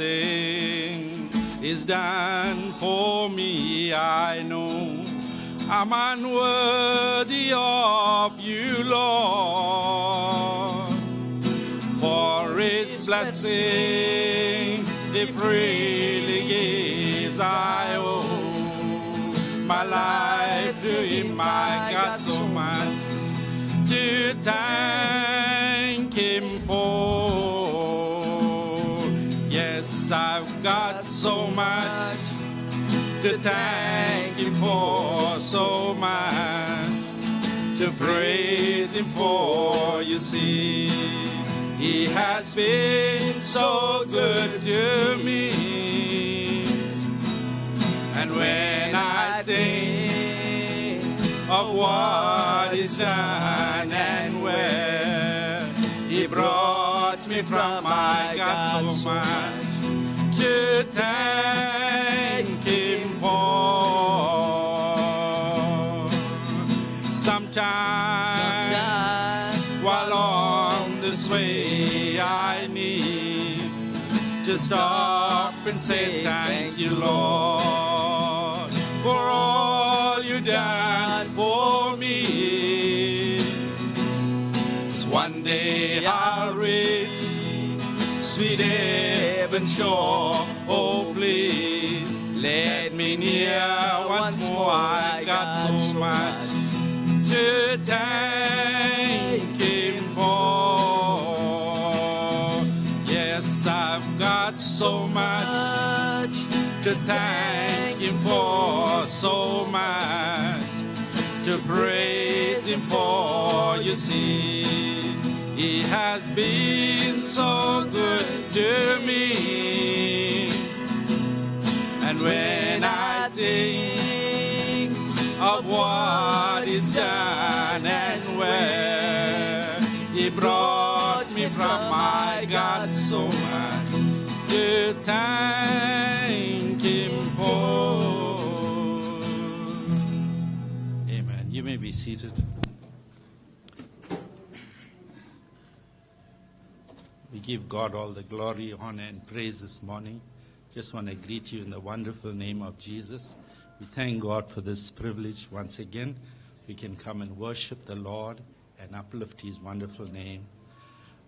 everything is done for me. I know I'm unworthy of you, Lord. For its blessing, He freely gives. I owe my life to Him. I got Yes, I've got so much to thank Him for, so much to praise Him for. You see, He has been so good to me. And when I think of what He's done and where He brought me from, I got so much thank Him for. Sometimes while on this way, I need to stop and say thank you, Lord, for all you done for me. one day I'll reach sweet heaven shore. Oh, please let me near once more. I got so much to thank Him for. Yes, I've got so much to thank Him for, so much to praise Him for. You see, He has been so good to me. And when I think of what He's done and where He brought me from, I got so much to thank Him for. Amen. You may be seated. We give God all the glory, honor, and praise this morning. Just want to greet you in the wonderful name of Jesus. We thank God for this privilege once again. We can come and worship the Lord and uplift His wonderful name.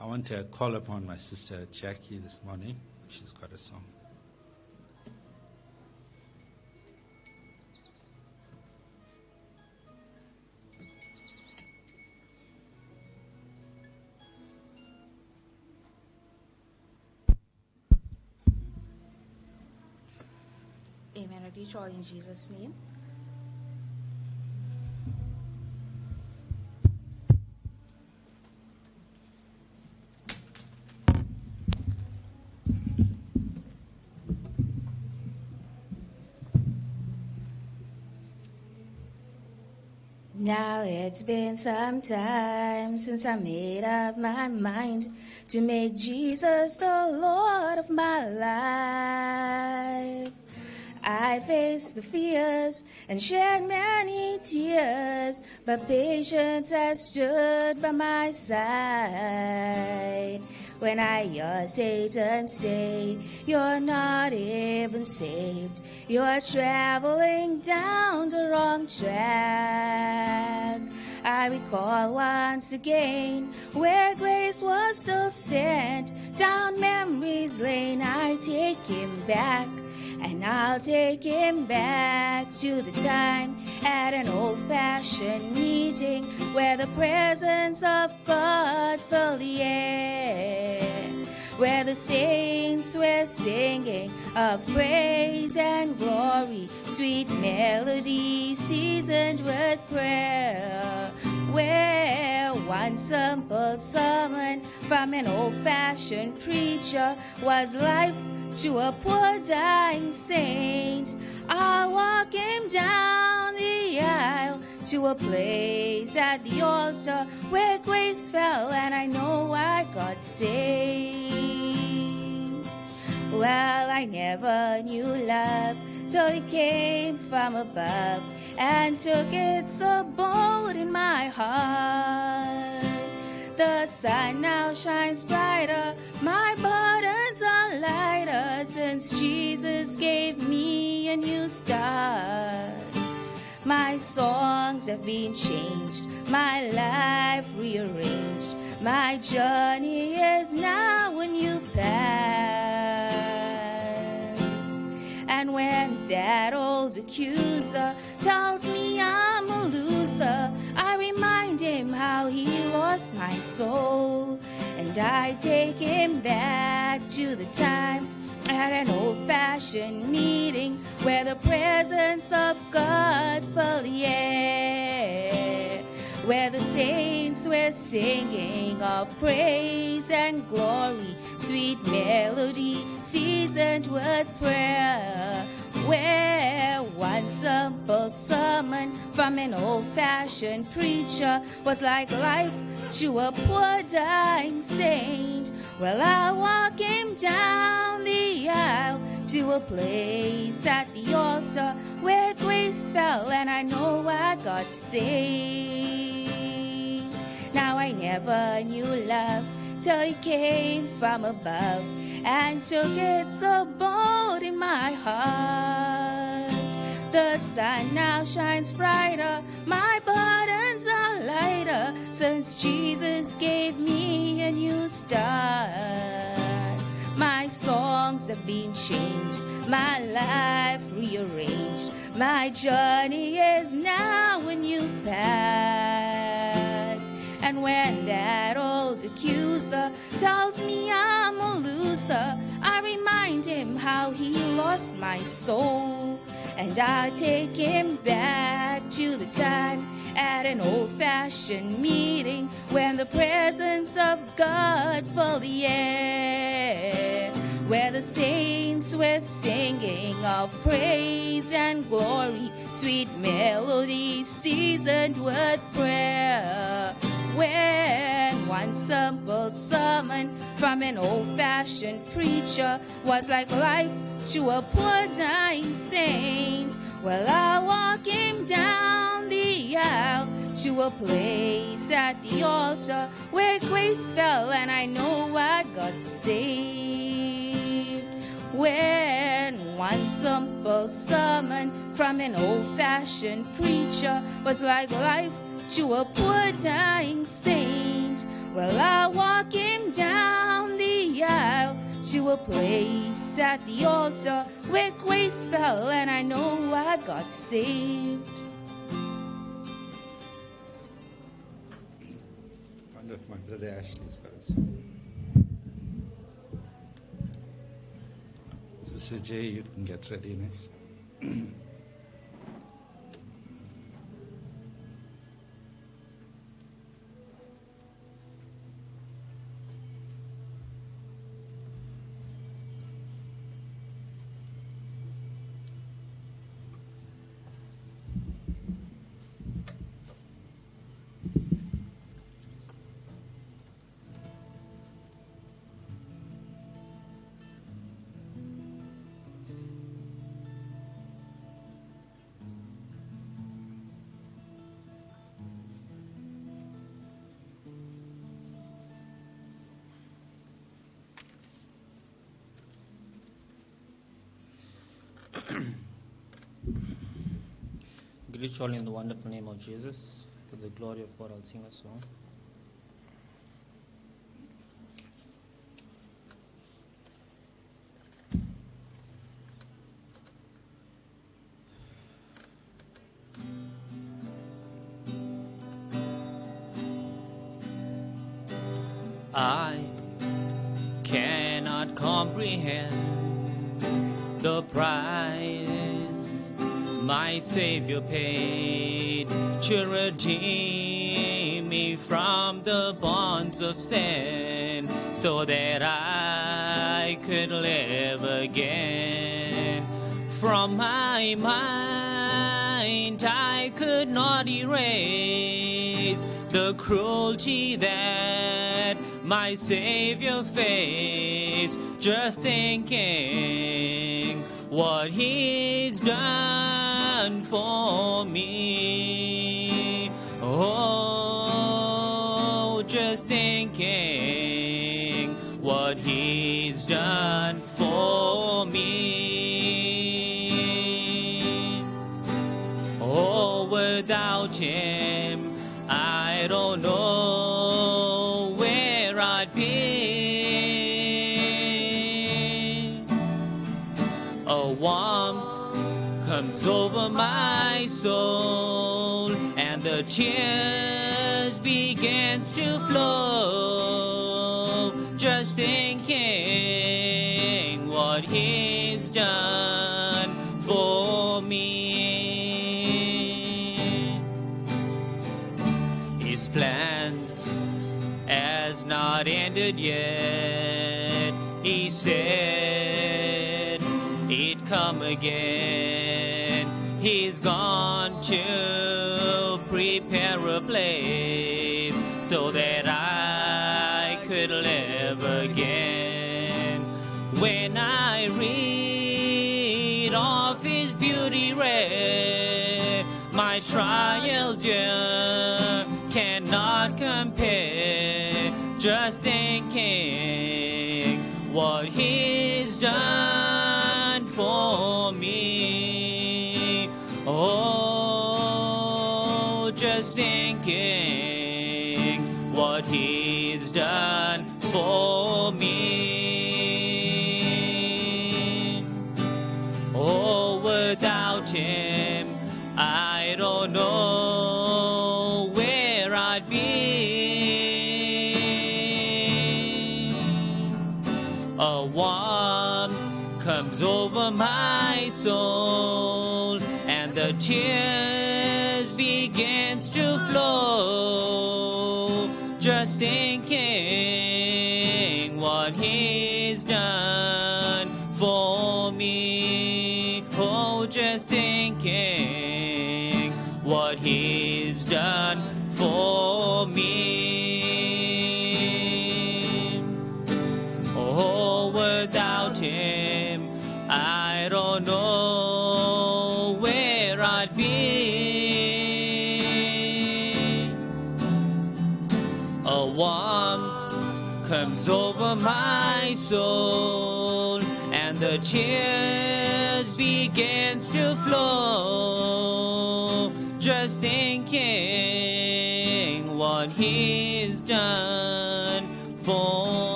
I want to call upon my sister Jackie this morning. She's got a song. All in Jesus' name. Now it's been some time since I made up my mind to make Jesus the Lord of my life. I faced the fears and shed many tears, but patience has stood by my side. When I hear Satan say, You're not even saved, you're traveling down the wrong track. I recall once again where grace was still sent. Down memory's lane, I take him back. And I'll take him back to the time at an old fashioned meeting where the presence of God filled the air. Where the saints were singing of praise and glory, sweet melody seasoned with prayer. Where one simple sermon from an old fashioned preacher was life to a poor dying saint. I walk him down the aisle to a place at the altar where grace fell, and I know I got saved. Well, I never knew love till it came from above and took its abode in my heart. The sun now shines brighter, my burdens are lighter since Jesus gave me a new start. My songs have been changed, my life rearranged. My journey is now a new path. And when that old accuser tells me I'm a loser, how he lost my soul. And I take him back to the time at an old fashioned meeting where the presence of God filled the air. Where the saints were singing of praise and glory, sweet melody seasoned with prayer. Where one simple sermon from an old fashioned preacher was like life to a poor dying saint. Well, I walk him down the aisle to a place at the altar where grace fell and I know I got saved. Now I never knew love till he came from above and took its abode in my heart. The sun now shines brighter, my burdens are lighter since Jesus gave me a new start. My songs have been changed, my life rearranged. My journey is now a new path. And when that old accuser tells me I'm a loser, I remind him how he lost my soul. And I take him back to the time at an old fashioned meeting when the presence of God filled the air. Where the saints were singing of praise and glory, sweet melodies seasoned with prayer. When one simple sermon from an old fashioned preacher was like life to a poor dying saint. Well, I walk him down the aisle to a place at the altar where grace fell and I know I got saved. When one simple sermon from an old fashioned preacher was like life to a poor dying saint. Well, I walk him down the aisle to a place at the altar where grace fell and I know I got saved. Wonder if my brother Ashley's got a song. Sister Jay, you can get ready next. All in the wonderful name of Jesus. For the glory of God, I'll sing a song. So that I could live again. From my mind, I could not erase the cruelty that my Savior faced, just thinking what He's done for me. What he's done for me. His plans has not ended yet. He said he'd come again. He's gone to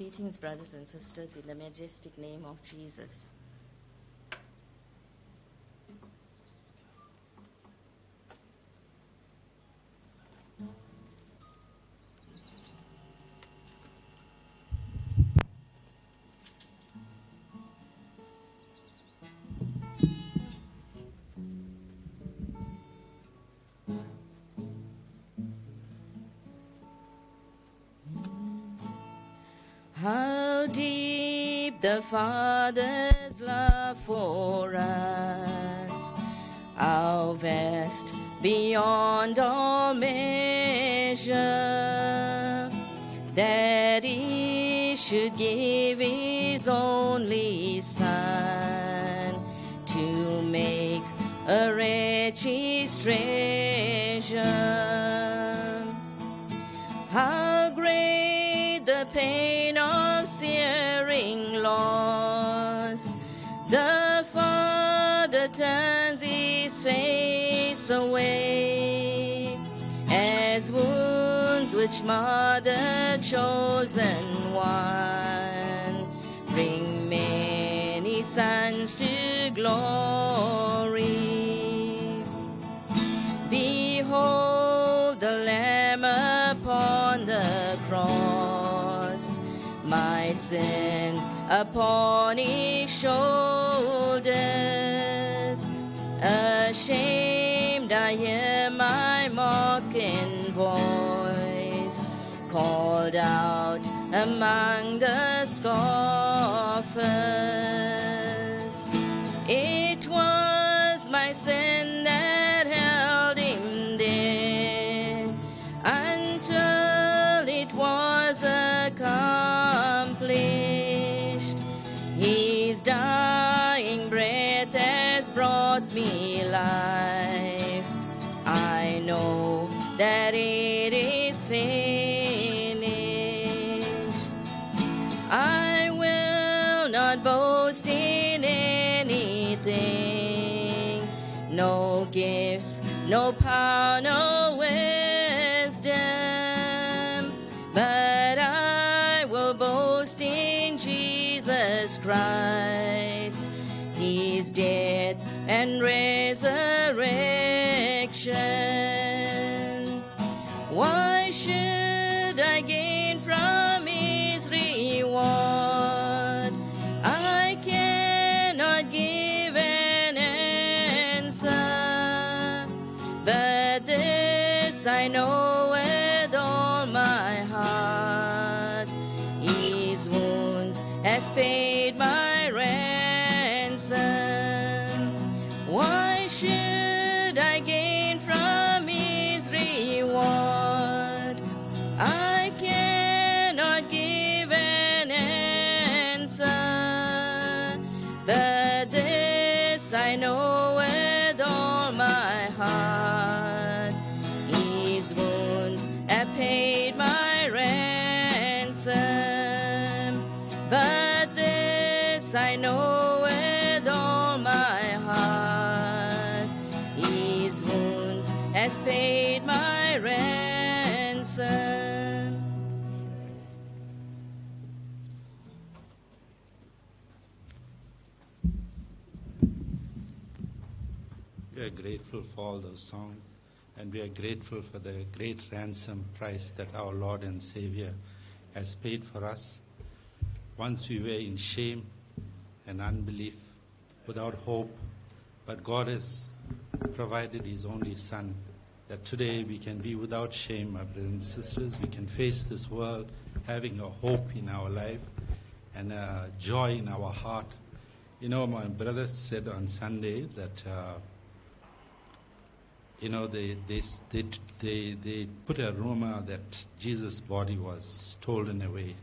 Greetings, brothers and sisters, in the majestic name of Jesus. The Father's love for us, how vast beyond all measure, that He should give His only Son to make a wretch His away as wounds which mother chosen one bring many sons to glory. Behold the Lamb upon the cross, my sin upon his shoulders. I hear my mocking voice called out among the scoffers. It was my sin that held him there until it was accomplished. His dying breath has brought me life. That it is finished. I will not boast in anything, no gifts, no power, no wisdom, but I will boast in Jesus Christ, His death and resurrection. I know grateful for all those songs, and we are grateful for the great ransom price that our Lord and Savior has paid for us. Once we were in shame and unbelief, without hope, but God has provided His only Son that today we can be without shame, my brothers and sisters. We can face this world having a hope in our life and a joy in our heart. You know, my brother said on Sunday that. Uh, you know, they, they, they, they, they put a rumor that Jesus' body was stolen away.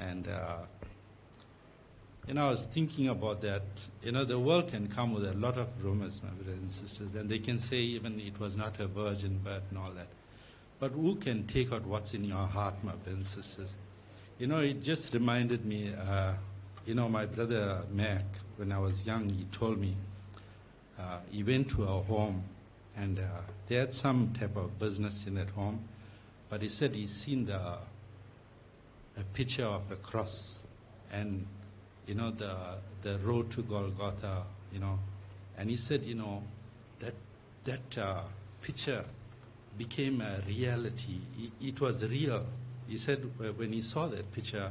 And, uh, you know, I was thinking about that. You know, the world can come with a lot of rumors, my brothers and sisters, and they can say even it was not a virgin birth and all that. But who can take out what's in your heart, my brothers and sisters? You know, it just reminded me, uh, you know, my brother Mac, when I was young, he told me, uh, he went to a home and uh, they had some type of business in that home, but he said he's seen the a picture of a cross and you know the the road to Golgotha, you know, and he said, you know, that that uh, picture became a reality. It, it was real. He said uh, when he saw that picture,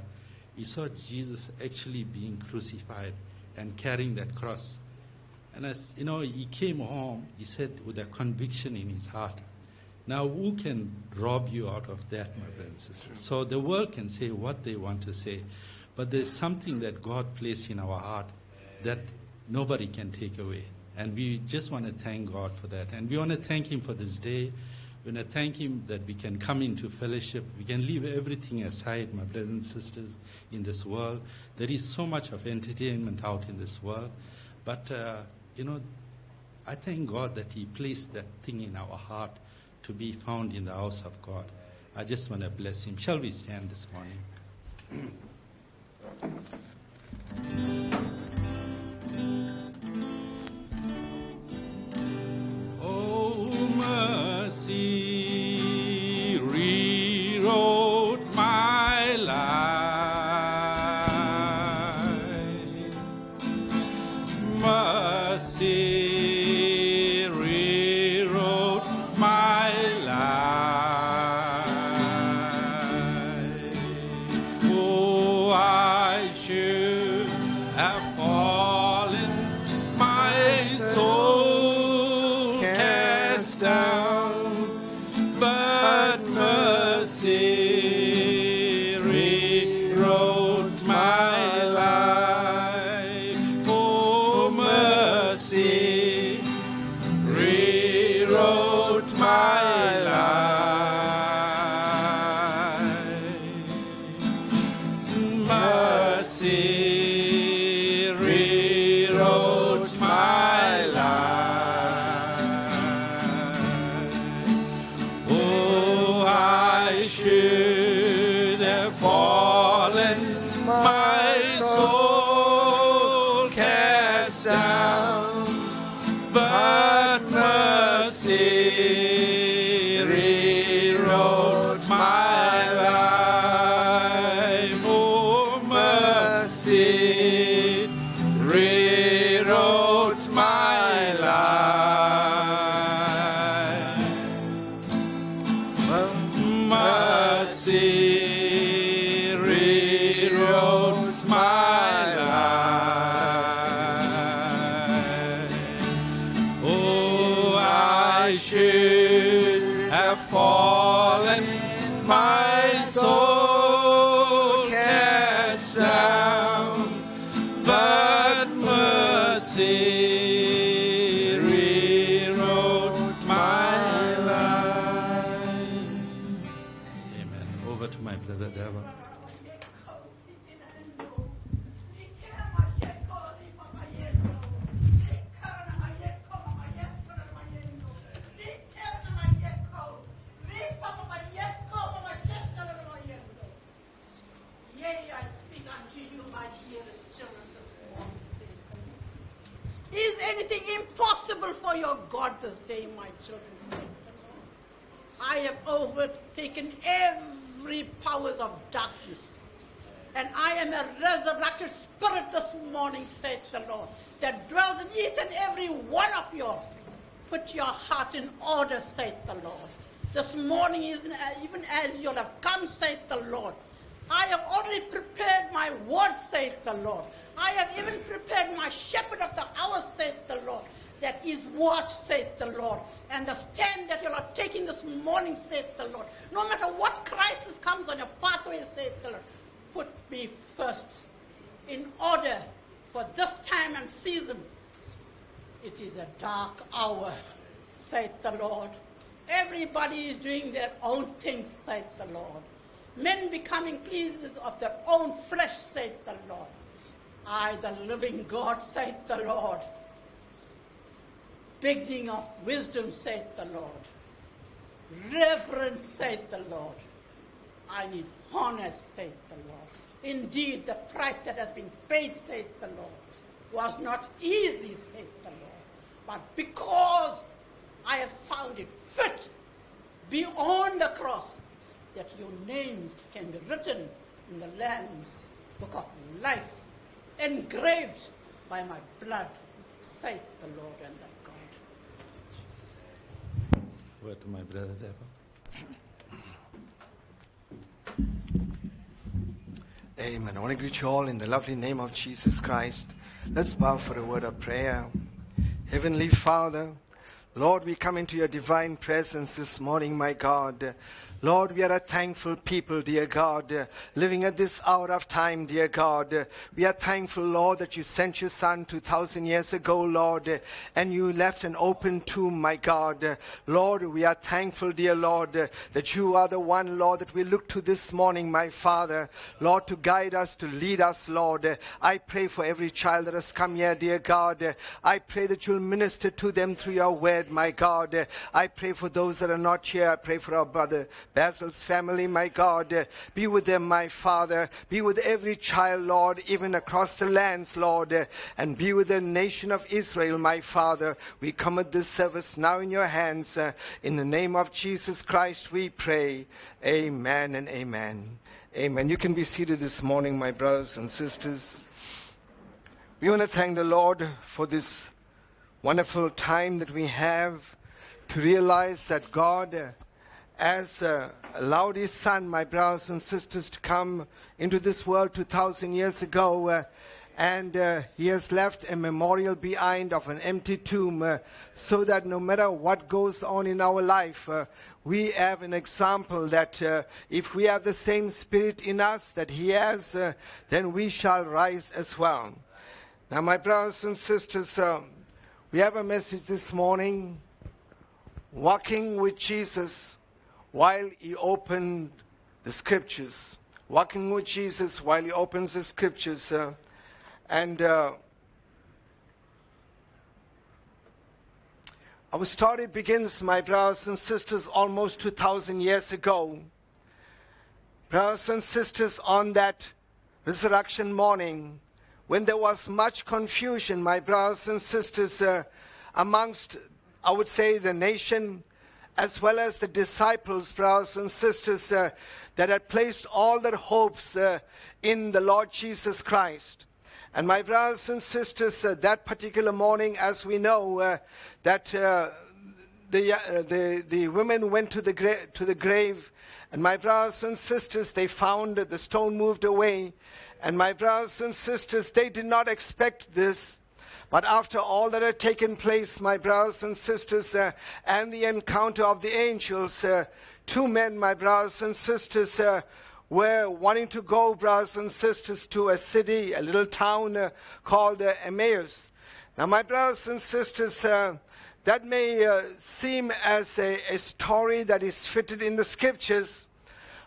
he saw Jesus actually being crucified and carrying that cross. And as you know, he came home, he said, with a conviction in his heart. Now, who can rob you out of that, my brothers and sisters? So the world can say what they want to say, but there's something that God placed in our heart that nobody can take away. And we just want to thank God for that. And we want to thank Him for this day. We want to thank Him that we can come into fellowship. We can leave everything aside, my brothers and sisters, in this world. There is so much of entertainment out in this world. But, uh, you know, I thank God that He placed that thing in our heart to be found in the house of God. I just want to bless Him. Shall we stand this morning? Oh, mercy as you have come, saith the Lord, I have already prepared my word, saith the Lord. I have even prepared my shepherd of the hour, saith the Lord, that is watch, saith the Lord. And the stand that you are taking this morning, saith the Lord. No matter what crisis comes on your pathway, saith the Lord, put me first in order for this time and season. It is a dark hour, saith the Lord. Everybody is doing their own things, saith the Lord. Men becoming pleasers of their own flesh, saith the Lord. I, the living God, saith the Lord. Beginning of wisdom, saith the Lord. Reverence, saith the Lord. I need honor, saith the Lord. Indeed, the price that has been paid, saith the Lord, was not easy, saith the Lord. But because I have found it fit beyond the cross that your names can be written in the Lamb's book of life, engraved by my blood, saith the Lord and thy God. Over to my brother Deva. Amen. I want to greet you all in the lovely name of Jesus Christ. Let's bow for a word of prayer. Heavenly Father, Lord, we come into your divine presence this morning, my God. Lord, we are a thankful people, dear God, uh, living at this hour of time, dear God. Uh, we are thankful, Lord, that you sent your Son 2,000 years ago, Lord, uh, and you left an open tomb, my God. Lord, we are thankful, dear Lord, that you are the one, Lord, that we look to this morning, my Father, Lord, to guide us, to lead us, Lord. I pray for every child that has come here, dear God. I pray that you'll minister to them through your word, my God. I pray for those that are not here. I pray for our brother Basil's family, my God. Be with them, my Father. Be with every child, Lord, even across the lands, Lord. And be with the nation of Israel, my Father. We commit this service now in your hands. In the name of Jesus Christ, we pray. Amen and amen. Amen. You can be seated this morning, my brothers and sisters. We want to thank the Lord for this wonderful time that we have to realize that God has uh, allowed His Son, my brothers and sisters, to come into this world 2,000 years ago. uh, and uh, He has left a memorial behind of an empty tomb uh, so that no matter what goes on in our life, uh, we have an example that uh, if we have the same spirit in us that He has, uh, then we shall rise as well. Now, my brothers and sisters, uh, we have a message this morning walking with Jesus while he opened the scriptures. Walking with Jesus while he opens the scriptures. Uh, and uh, our story begins, my brothers and sisters, almost 2,000 years ago. Brothers and sisters, on that resurrection morning, when there was much confusion, my brothers and sisters, uh, amongst, I would say, the nation, as well as the disciples, brothers and sisters, uh, that had placed all their hopes uh, in the Lord Jesus Christ. And my brothers and sisters, uh, that particular morning, as we know, uh, that uh, the, uh, the, the women went to the, gra- to the grave, and my brothers and sisters, they found the stone moved away. And my brothers and sisters, they did not expect this. But after all that had taken place, my brothers and sisters, uh, and the encounter of the angels, uh, two men, my brothers and sisters, uh, were wanting to go, brothers and sisters, to a city, a little town uh, called uh, Emmaus. Now, my brothers and sisters, uh, that may seem as a, a story that is fitted in the scriptures.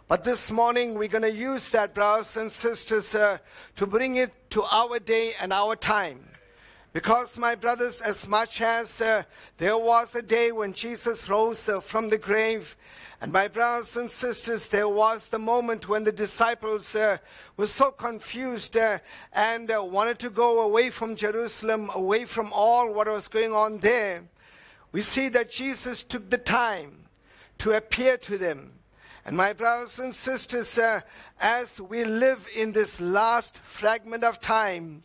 But this morning we're going to use that, brothers and sisters, uh, to bring it to our day and our time. Because, my brothers, as much as uh, there was a day when Jesus rose uh, from the grave, and my brothers and sisters, there was the moment when the disciples uh, were so confused uh, and uh, wanted to go away from Jerusalem, away from all what was going on there. We see that Jesus took the time to appear to them. And my brothers and sisters, uh, as we live in this last fragment of time,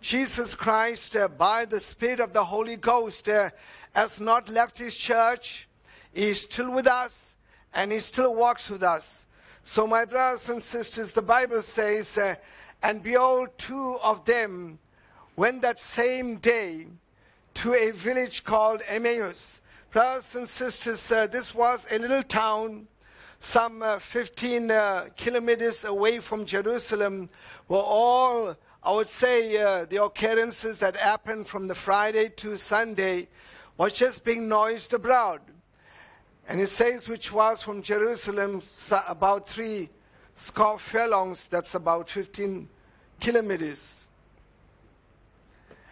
Jesus Christ, uh, by the Spirit of the Holy Ghost, uh, has not left his church. He is still with us and he still walks with us. So, my brothers and sisters, the Bible says, uh, And behold, two of them went that same day to a village called Emmaus. Brothers and sisters, uh, this was a little town some uh, 15 uh, kilometers away from Jerusalem were all I would say uh, the occurrences that happened from the Friday to Sunday was just being noised abroad. And it says, which was from Jerusalem about three score furlongs, that's about 15 kilometers.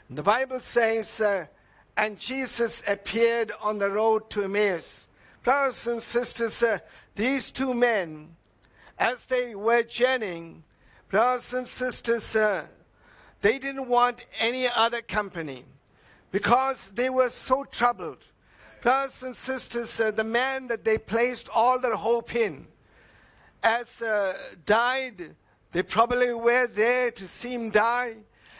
The Bible says, uh, and Jesus appeared on the road to Emmaus. Brothers and sisters, uh, these two men, as they were journeying, brothers and sisters, uh, they didn't want any other company because they were so troubled. Brothers and sisters, uh, the man that they placed all their hope in, as uh, died, they probably were there to see him die.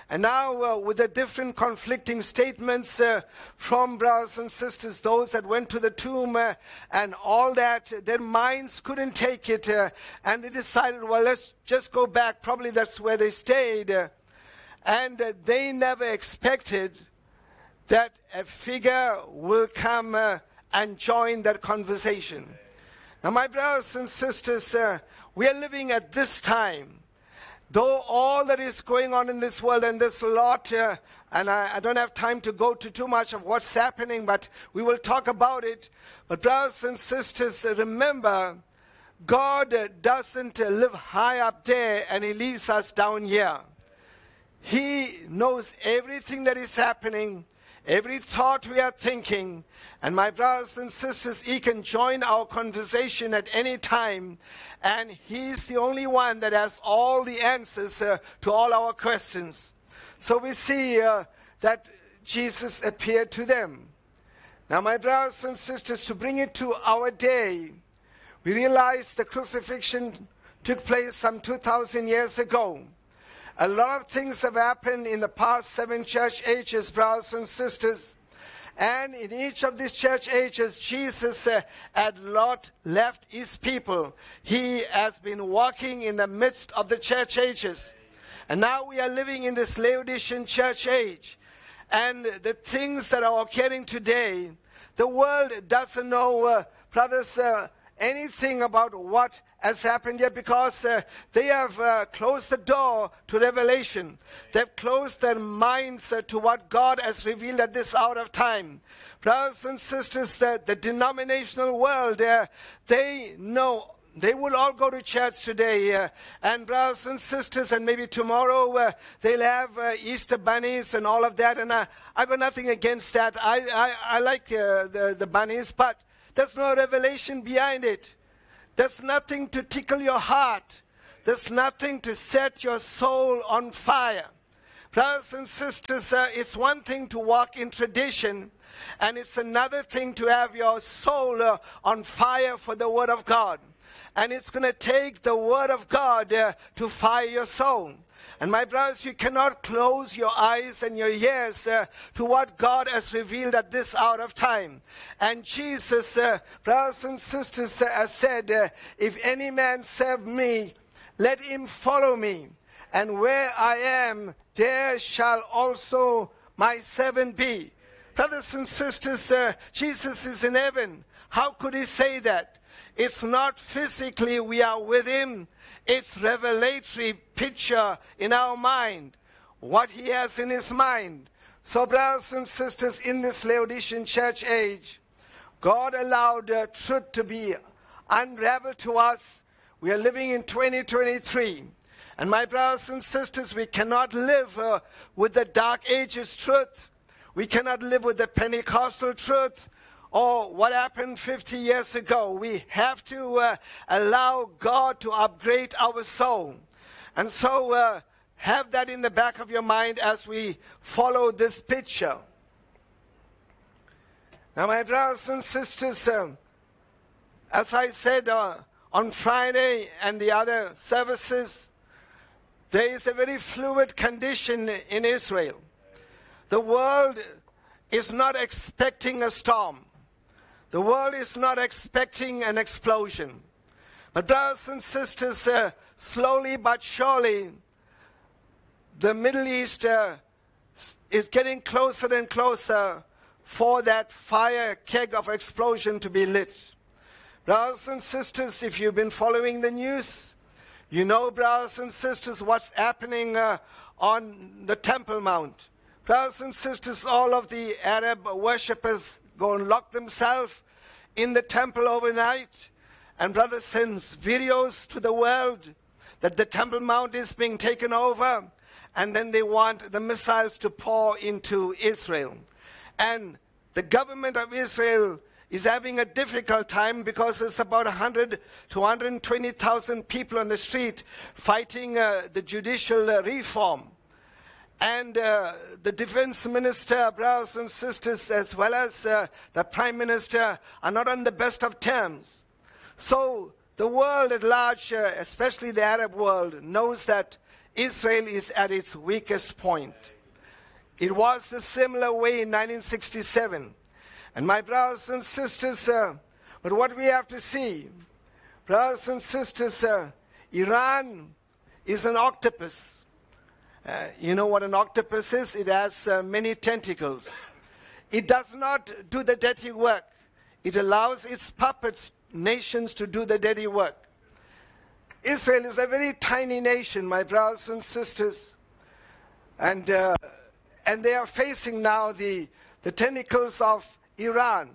And now, uh, with the different conflicting statements uh, from brothers and sisters, those that went to the tomb uh, and all that, their minds couldn't take it. Uh, and they decided, well, let's just go back. Probably that's where they stayed. And uh, they never expected that a figure will come uh, and join that conversation. Now, my brothers and sisters, we are living at this time though all that is going on in this world, and a lot, uh, and I, I, don't have time to go to too much of what's happening, but we will talk about it. But, brothers and sisters, uh, remember, God uh, doesn't uh, live high up there and He leaves us down here. He knows everything that is happening, every thought we are thinking, and my brothers and sisters, He can join our conversation at any time. And He's the only one that has all the answers uh, to all our questions. So we see uh, that Jesus appeared to them. Now, my brothers and sisters, to bring it to our day, we realize the crucifixion took place some 2,000 years ago. A lot of things have happened in the past seven church ages, brothers and sisters. And in each of these church ages, Jesus uh, had not left his people. He has been walking in the midst of the church ages. And now we are living in this Laodicean church age. And the things that are occurring today, the world doesn't know, uh, brothers, uh, anything about what has happened yet because uh, they have uh, closed the door to revelation. They've closed their minds uh, to what God has revealed at this hour of time. Brothers and sisters, the, the denominational world, uh, they know they will all go to church today. Uh, and brothers and sisters, and maybe tomorrow uh, they'll have uh, Easter bunnies and all of that. And I, I got nothing against that. I, I, I like uh, the, the bunnies, but there's no revelation behind it. There's nothing to tickle your heart. There's nothing to set your soul on fire. Brothers and sisters, uh, it's one thing to walk in tradition, and it's another thing to have your soul uh, on fire for the Word of God. And it's going to take the Word of God uh, to fire your soul. And my brothers, you cannot close your eyes and your ears uh, to what God has revealed at this hour of time. And Jesus, uh, brothers and sisters, uh, has said, uh, If any man serve me, let him follow me. And where I am, there shall also my servant be. Brothers and sisters, uh, Jesus is in heaven. How could he say that? It's not physically we are with him, it's revelatory picture in our mind, what he has in his mind. So, brothers and sisters, in this Laodicean church age, God allowed uh, truth to be unraveled to us. We are living in 2023. And my brothers and sisters, we cannot live uh, with the dark ages truth. We cannot live with the Pentecostal truth or what happened 50 years ago. We have to uh, allow God to upgrade our soul. And so uh, have that in the back of your mind as we follow this picture. Now, my brothers and sisters, uh, as I said uh, on Friday and the other services, there is a very fluid condition in Israel. The world is not expecting a storm. The world is not expecting an explosion. But, brothers and sisters, uh, slowly but surely, the Middle East uh, is getting closer and closer for that fire keg of explosion to be lit. Brothers and sisters, if you've been following the news, you know, brothers and sisters, what's happening uh, on the Temple Mount. Brothers and sisters, all of the Arab worshippers go and lock themselves in the temple overnight. And brother sends videos to the world that the Temple Mount is being taken over. And then they want the missiles to pour into Israel. And the government of Israel is having a difficult time because there's about 100 to 120,000 people on the street fighting uh, the judicial uh, reform. And uh, the defense minister, brothers and sisters, as well as uh, the prime minister, are not on the best of terms. So the world at large, uh, especially the Arab world, knows that Israel is at its weakest point. It was the similar way in 1967. And my brothers and sisters, uh, but what we have to see, brothers and sisters, uh, Iran is an octopus. Uh, you know what an octopus is? It has uh, many tentacles. It does not do the dirty work. It allows its puppets, nations, to do the dirty work. Israel is a very tiny nation, my brothers and sisters. And, uh, and they are facing now the, the tentacles of Iran.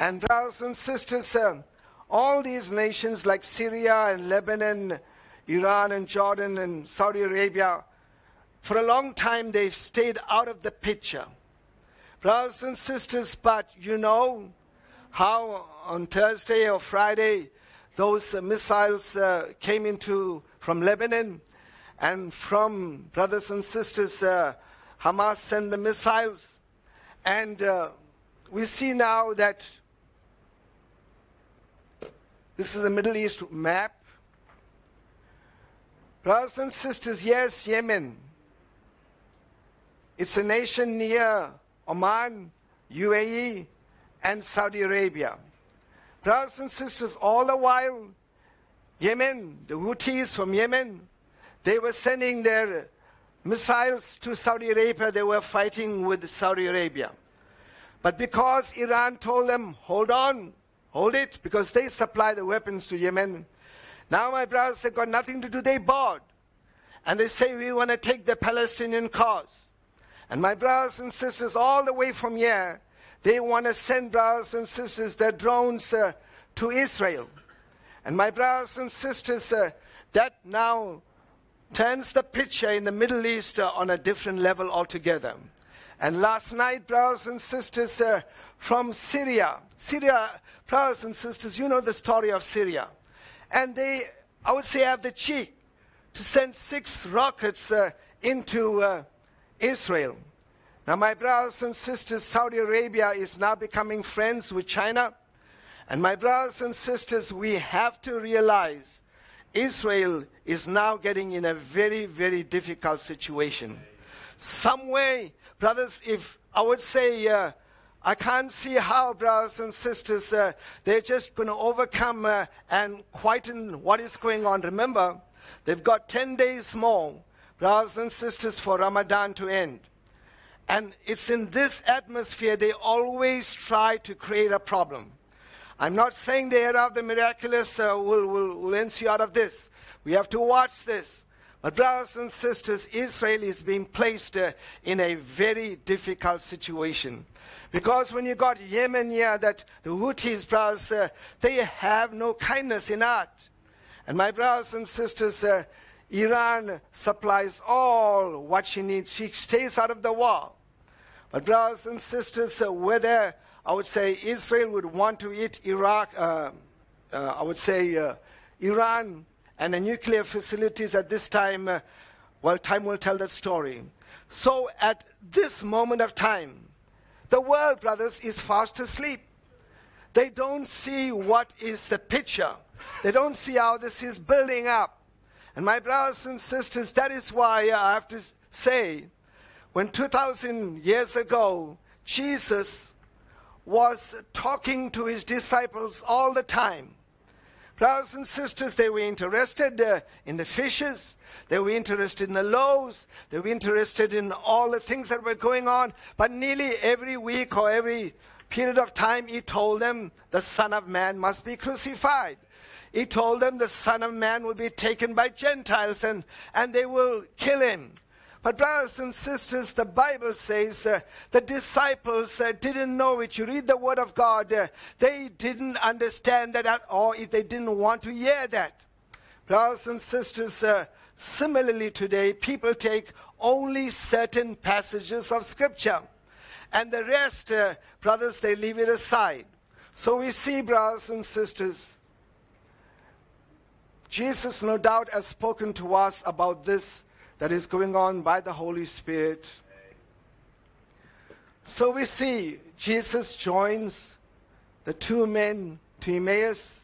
And brothers and sisters, uh, all these nations like Syria and Lebanon, Iran and Jordan and Saudi Arabia, for a long time, they've stayed out of the picture. Brothers and sisters, but you know how on Thursday or Friday those uh, missiles uh, came into from Lebanon, and from brothers and sisters, uh, Hamas sent the missiles, and uh, we see now that this is the Middle East map. Brothers and sisters, yes, Yemen it's a nation near Oman, UAE, and Saudi Arabia. Brothers and sisters, all the while, Yemen, the Houthis from Yemen, they were sending their missiles to Saudi Arabia. They were fighting with Saudi Arabia. But because Iran told them, hold on, hold it, because they supply the weapons to Yemen. Now, my brothers, they've got nothing to do. They bought. And they say, we want to take the Palestinian cause. And my brothers and sisters, all the way from here, they want to send brothers and sisters their drones uh, to Israel. And my brothers and sisters, uh, that now turns the picture in the Middle East uh, on a different level altogether. And last night, brothers and sisters uh, from Syria, Syria, brothers and sisters, you know the story of Syria. And they, I would say, have the cheek to send six rockets uh, into uh, Israel. Now, my brothers and sisters, Saudi Arabia is now becoming friends with China. And my brothers and sisters, we have to realize Israel is now getting in a very, very difficult situation. Some way, brothers, if I would say, uh, I can't see how, brothers and sisters, uh, they're just going to overcome uh, and quieten what is going on. Remember, they've got 10 days more, brothers and sisters, for Ramadan to end. And it's in this atmosphere they always try to create a problem. I'm not saying the era of the miraculous uh, will, will, will ensue out of this. We have to watch this. But, brothers and sisters, Israel is being placed uh, in a very difficult situation. Because when you got Yemen here, that the Houthis, brothers, uh, they have no kindness in heart. And my brothers and sisters, uh, Iran supplies all what she needs. She stays out of the war. But brothers and sisters, uh, whether I would say Israel would want to eat Iraq, uh, uh, I would say uh, Iran and the nuclear facilities at this time, uh, well, time will tell that story. So at this moment of time, the world, brothers, is fast asleep. They don't see what is the picture. They don't see how this is building up. And my brothers and sisters, that is why I have to say, when 2,000 years ago, Jesus was talking to his disciples all the time. Brothers and sisters, they were interested uh, in the fishes. They were interested in the loaves. They were interested in all the things that were going on. But nearly every week or every period of time, he told them the Son of Man must be crucified. He told them the Son of Man will be taken by Gentiles and, and they will kill him. But, brothers and sisters, the Bible says uh, the disciples uh, didn't know it. You read the Word of God, uh, they didn't understand that, at all, if they didn't want to hear that. Brothers and sisters, uh, similarly today, people take only certain passages of Scripture, and the rest, uh, brothers, they leave it aside. So we see, brothers and sisters, Jesus no doubt has spoken to us about this that is going on by the Holy Spirit. So we see Jesus joins the two men to Emmaus.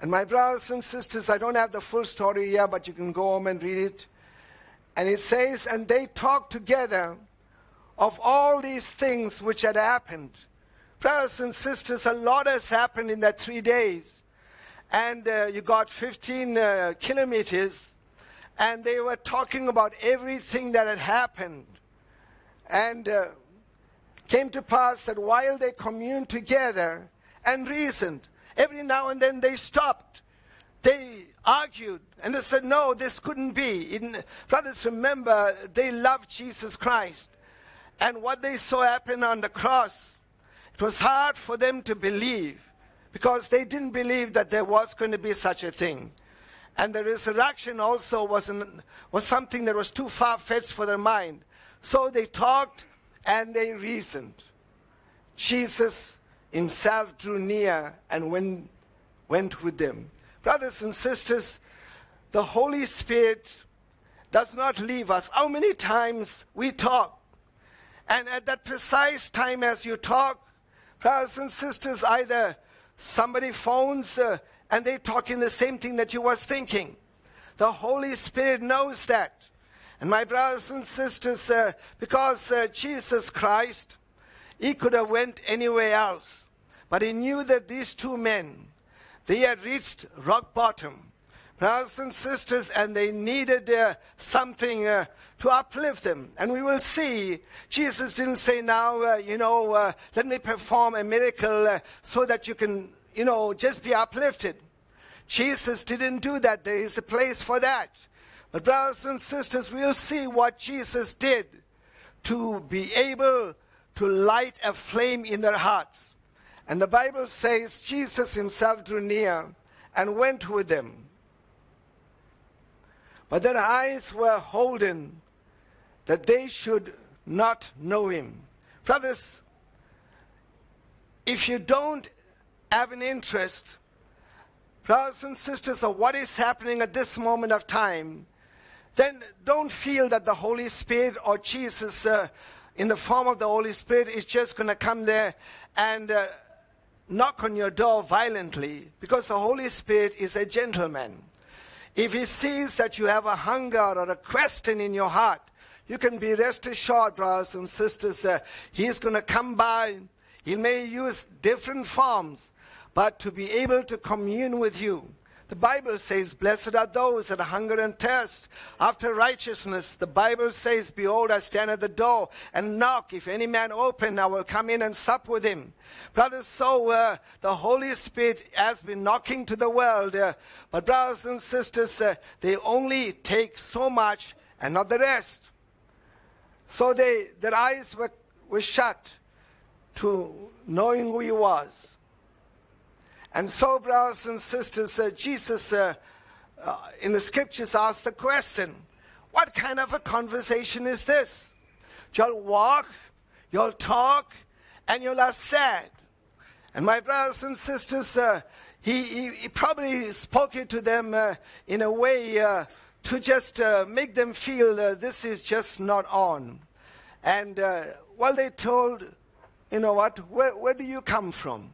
And my brothers and sisters, I don't have the full story here, but you can go home and read it. And it says, And they talked together of all these things which had happened. Brothers and sisters, a lot has happened in that three days. And uh, you got 15 uh, kilometers and they were talking about everything that had happened. And uh, came to pass that while they communed together and reasoned, every now and then they stopped. They argued and they said, No, this couldn't be. In, brothers, remember, they loved Jesus Christ. And what they saw happen on the cross, it was hard for them to believe because they didn't believe that there was going to be such a thing. And the resurrection also was, an, was something that was too far fetched for their mind. So they talked and they reasoned. Jesus himself drew near and went, went with them. Brothers and sisters, the Holy Spirit does not leave us. How many times we talk? And at that precise time as you talk, brothers and sisters, either somebody phones uh, and they're talking the same thing that you was thinking. The Holy Spirit knows that. And my brothers and sisters, uh, because uh, Jesus Christ, he could have went anywhere else. But he knew that these two men, they had reached rock bottom. Brothers and sisters, and they needed uh, something uh, to uplift them. And we will see, Jesus didn't say, now, uh, you know, uh, let me perform a miracle uh, so that you can you know, just be uplifted. Jesus didn't do that. There is a place for that. But, brothers and sisters, we'll see what Jesus did to be able to light a flame in their hearts. And the Bible says Jesus himself drew near and went with them. But their eyes were holden that they should not know him. Brothers, if you don't have an interest, brothers and sisters, of what is happening at this moment of time, then don't feel that the Holy Spirit or Jesus, uh, in the form of the Holy Spirit, is just going to come there and uh, knock on your door violently, because the Holy Spirit is a gentleman. If he sees that you have a hunger or a question in your heart, you can be rest assured, brothers and sisters, uh, he's going to come by. He may use different forms, but to be able to commune with you. The Bible says, Blessed are those that hunger and thirst after righteousness. The Bible says, Behold, I stand at the door and knock. If any man open, I will come in and sup with him. Brothers, so uh, the Holy Spirit has been knocking to the world. Uh, but, brothers and sisters, uh, they only take so much and not the rest. So they, their eyes were, were shut to knowing who he was. And so, brothers and sisters, uh, Jesus uh, uh, in the scriptures asked the question what kind of a conversation is this? You'll walk, you'll talk, and you'll are sad. And my brothers and sisters, uh, he, he, he, probably spoke it to them uh, in a way uh, to just uh, make them feel uh, this is just not on. And uh, well, they told, you know what, where, where do you come from?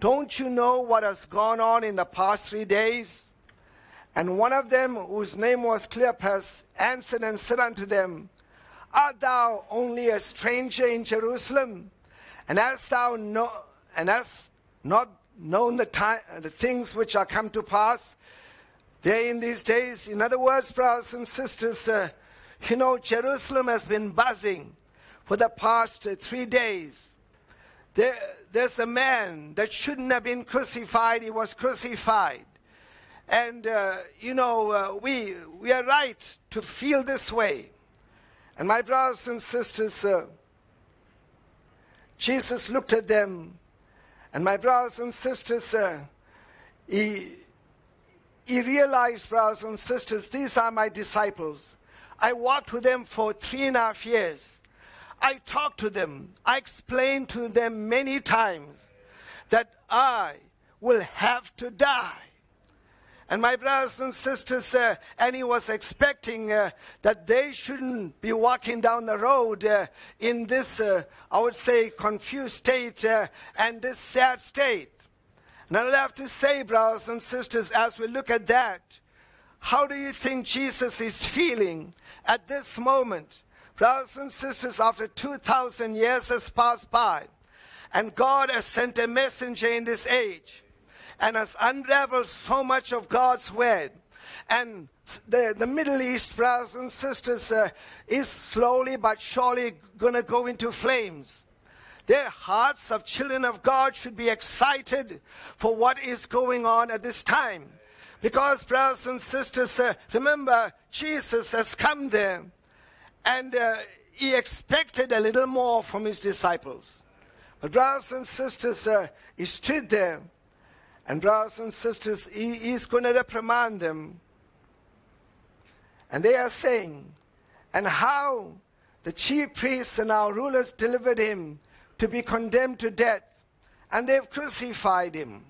Don't you know what has gone on in the past three days? And one of them, whose name was Cleopas, answered and said unto them, Art thou only a stranger in Jerusalem? And hast thou no, and hast not known the, time, the things which are come to pass there in these days? In other words, brothers and sisters, uh, you know, Jerusalem has been buzzing for the past uh, three days. There, there's a man that shouldn't have been crucified, he was crucified. And, uh, you know, uh, we, we are right to feel this way. And my brothers and sisters, uh, Jesus looked at them, and my brothers and sisters, uh, he, he realized, brothers and sisters, these are my disciples. I walked with them for three and a half years. I talked to them. I explained to them many times that I will have to die. And my brothers and sisters, uh, and he was expecting uh, that they shouldn't be walking down the road uh, in this, uh, I would say, confused state uh, and this sad state. And I'll have to say, brothers and sisters, as we look at that, how do you think Jesus is feeling at this moment? Brothers and sisters, after 2,000 years has passed by, and God has sent a messenger in this age and has unraveled so much of God's word. And the, the Middle East, brothers and sisters, uh, is slowly but surely going to go into flames. Their hearts of children of God should be excited for what is going on at this time. Because, brothers and sisters, uh, remember, Jesus has come there and uh, he expected a little more from his disciples. But, brothers and sisters, uh, he stood there. And, brothers and sisters, he, he's going to reprimand them. And they are saying, and how the chief priests and our rulers delivered him to be condemned to death, and they've crucified him.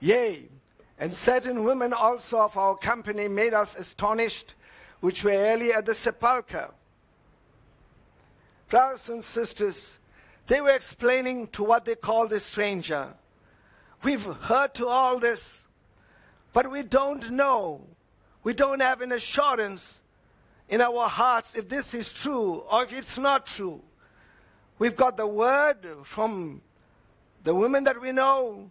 Yea, and certain women also of our company made us astonished which were early at the sepulchre. Brothers and sisters, they were explaining to what they called the stranger. We've heard to all this, but we don't know. We don't have an assurance in our hearts if this is true or if it's not true. We've got the word from the women that we know.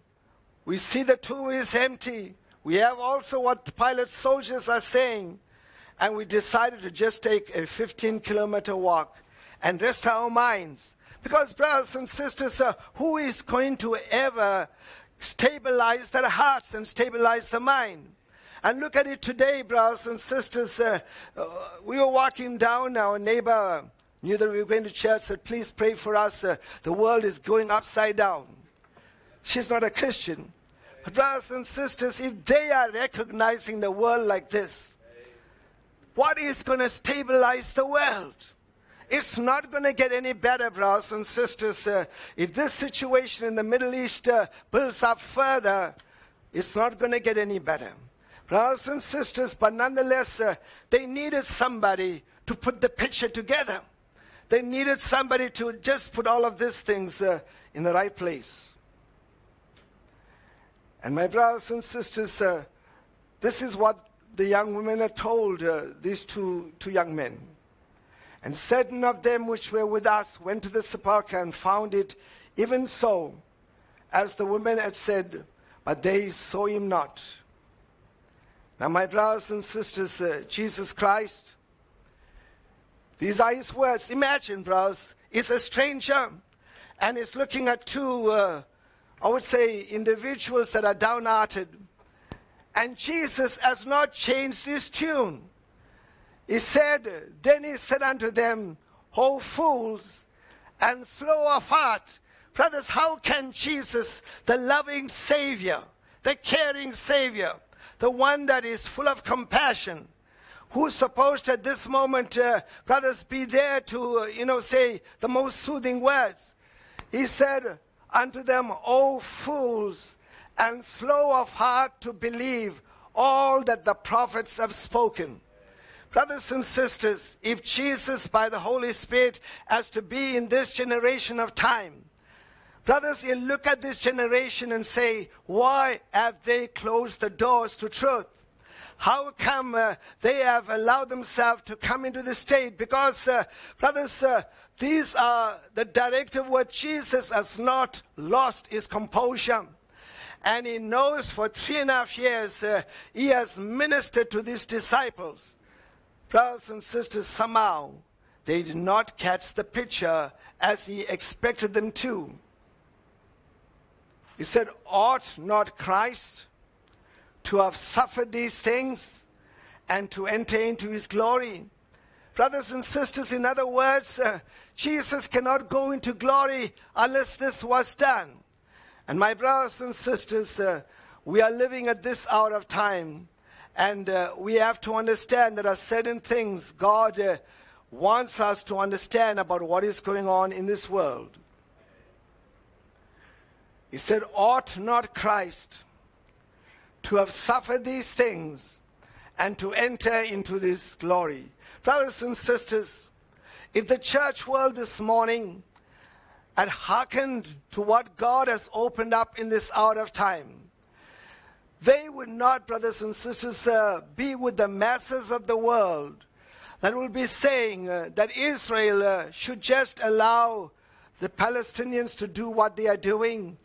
We see the tomb is empty. We have also what Pilate's soldiers are saying and we decided to just take a 15 kilometer walk and rest our minds. Because, brothers and sisters, uh, who is going to ever stabilize their hearts and stabilize the mind? And look at it today, brothers and sisters. Uh, uh, we were walking down, our neighbor knew that we were going to church, said, Please pray for us. Uh, the world is going upside down. She's not a Christian. But, brothers and sisters, if they are recognizing the world like this, what is going to stabilize the world? it's not going to get any better, brothers and sisters. Uh, if this situation in the Middle East uh, builds up further, it's not going to get any better. Brothers and sisters, but nonetheless, uh, they needed somebody to put the picture together. They needed somebody to just put all of these things uh, in the right place. And my brothers and sisters, uh, this is what the young women had told uh, these two, two young men. And certain of them which were with us went to the sepulchre and found it even so, as the women had said, but they saw him not. Now, my brothers and sisters, uh, Jesus Christ, these are his words. Imagine, brothers, is a stranger and is looking at two, uh, I would say, individuals that are downhearted. And Jesus has not changed his tune. He said, Then he said unto them, O fools, and slow of heart. Brothers, how can Jesus, the loving Savior, the caring Savior, the one that is full of compassion, who's supposed at this moment, uh, brothers, be there to, uh, you know, say the most soothing words. He said unto them, O fools, and slow of heart to believe all that the prophets have spoken. Brothers and sisters, if Jesus, by the Holy Spirit, has to be in this generation of time, brothers, you look at this generation and say, why have they closed the doors to truth? How come uh, they have allowed themselves to come into the state? Because, uh, brothers, uh, these are the directive where Jesus has not lost his composure. And he knows for three and a half years uh, he has ministered to these disciples. Brothers and sisters, somehow they did not catch the picture as he expected them to. He said, Ought not Christ to have suffered these things and to enter into his glory? Brothers and sisters, in other words, uh, Jesus cannot go into glory unless this was done. And my brothers and sisters, uh, we are living at this hour of time, and uh, we have to understand there are certain things God uh, wants us to understand about what is going on in this world. He said, Ought not Christ to have suffered these things and to enter into this glory? Brothers and sisters, if the church world this morning had hearkened to what God has opened up in this hour of time, they would not, brothers and sisters, uh, be with the masses of the world that will be saying uh, that Israel uh, should just allow the Palestinians to do what they are doing.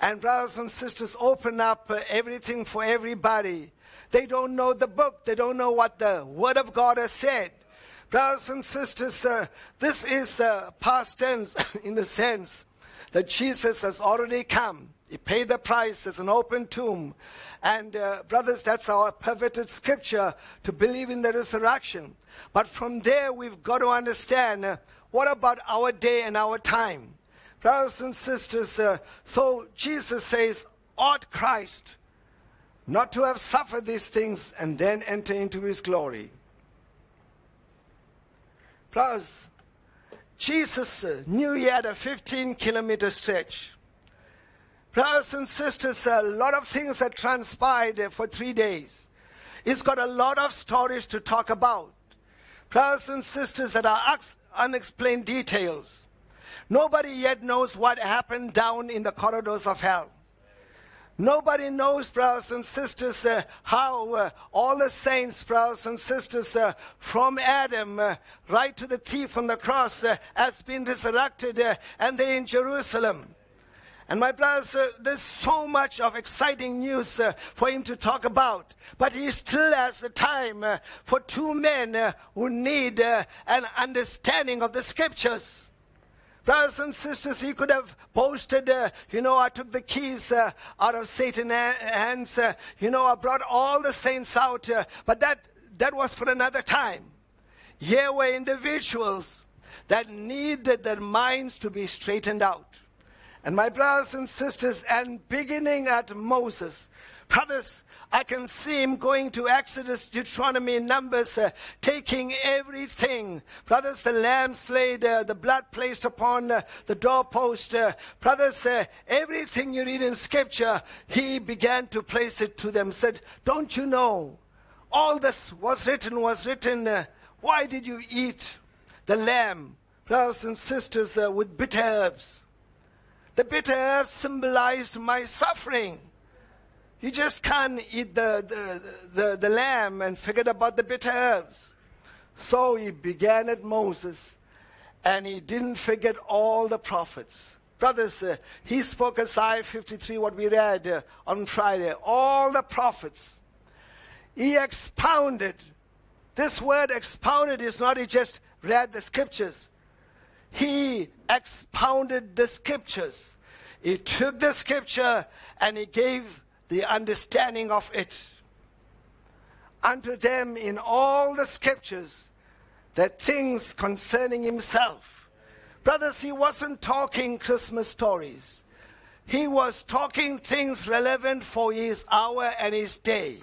And, brothers and sisters, open up uh, everything for everybody. They don't know the book, they don't know what the Word of God has said. Brothers and sisters, uh, this is uh, past tense in the sense that Jesus has already come. He paid the price. There's an open tomb. And, uh, brothers, that's our perverted scripture to believe in the resurrection. But from there, we've got to understand uh, what about our day and our time? Brothers and sisters, uh, so Jesus says, ought Christ not to have suffered these things and then enter into his glory? Plus, Jesus uh, knew he had a 15 kilometer stretch. Brothers and sisters, a lot of things that transpired uh, for three days. He's got a lot of stories to talk about. Brothers and sisters, that are unexplained details. Nobody yet knows what happened down in the corridors of hell. Nobody knows, brothers and sisters, uh, how uh, all the saints, brothers and sisters, uh, from Adam uh, right to the thief on the cross, uh, has been resurrected, uh, and they're in Jerusalem. And my brothers, there's so much of exciting news for him to talk about. But he still has the time for two men who need an understanding of the scriptures. Brothers and sisters, he could have boasted, uh, you know, I took the keys uh, out of Satan's hands. Uh, you know, I brought all the saints out. Uh, but that, that was for another time. Here were individuals that needed their minds to be straightened out. And my brothers and sisters, and beginning at Moses, brothers, I can see him going to Exodus, Deuteronomy, Numbers, uh, taking everything. Brothers, the lamb slayed, uh, the blood placed upon uh, the doorpost. Uh, brothers, uh, everything you read in scripture, he began to place it to them. Said, don't you know? All this was written, was written. Uh, why did you eat the lamb, brothers and sisters, with bitter herbs? The bitter herbs symbolized my suffering. You just can't eat the, the, the, the, lamb and forget about the bitter herbs. So he began at Moses, and he didn't forget all the prophets. Brothers, uh, he spoke Isaiah 53, what we read uh, on Friday. All the prophets. He expounded. This word expounded is not he just read the scriptures. He expounded the scriptures. He took the scripture and he gave the understanding of it unto them in all the scriptures the things concerning himself. Brothers, he wasn't talking Christmas stories. He was talking things relevant for his hour and his day.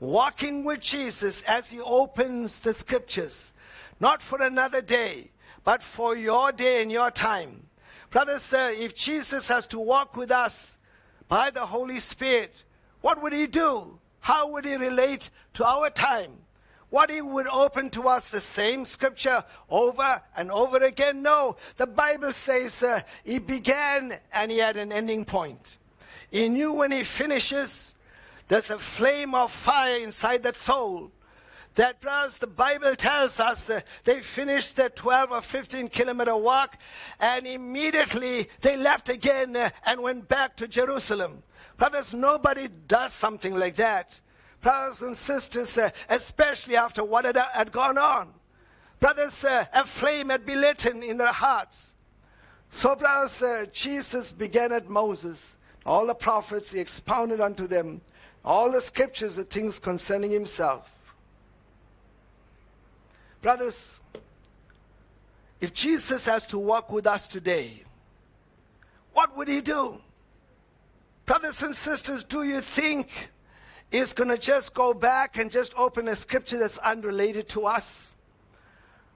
Walking with Jesus as he opens the scriptures, not for another day, but for your day and your time. Brothers, uh, if Jesus has to walk with us by the Holy Spirit, what would he do? How would he relate to our time? What he would open to us the same scripture over and over again? No. The Bible says uh, he began and he had an ending point. He knew when he finishes, there's a flame of fire inside that soul that brothers, the Bible tells us uh, they finished their 12 or 15 kilometer walk and immediately they left again uh, and went back to Jerusalem. Brothers, nobody does something like that. Brothers and sisters, uh, especially after what had, had gone on. Brothers, uh, a flame had been lit in, in their hearts. So, brothers, uh, Jesus began at Moses. All the prophets, he expounded unto them all the scriptures, the things concerning himself. Brothers, if Jesus has to walk with us today, what would he do? Brothers and sisters, do you think he's going to just go back and just open a scripture that's unrelated to us?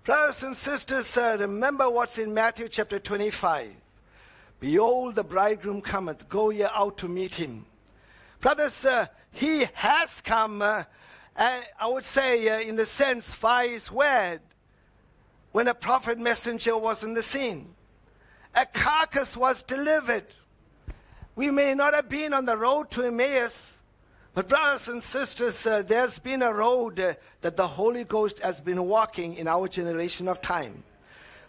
Brothers and sisters, uh, remember what's in Matthew chapter 25. Behold, the bridegroom cometh, go ye out to meet him. Brothers, uh, he has come. Uh, I would say, uh, in the sense, by his word, when a prophet messenger was in the scene, a carcass was delivered. We may not have been on the road to Emmaus, but brothers and sisters, uh, there's been a road uh, that the Holy Ghost has been walking in our generation of time.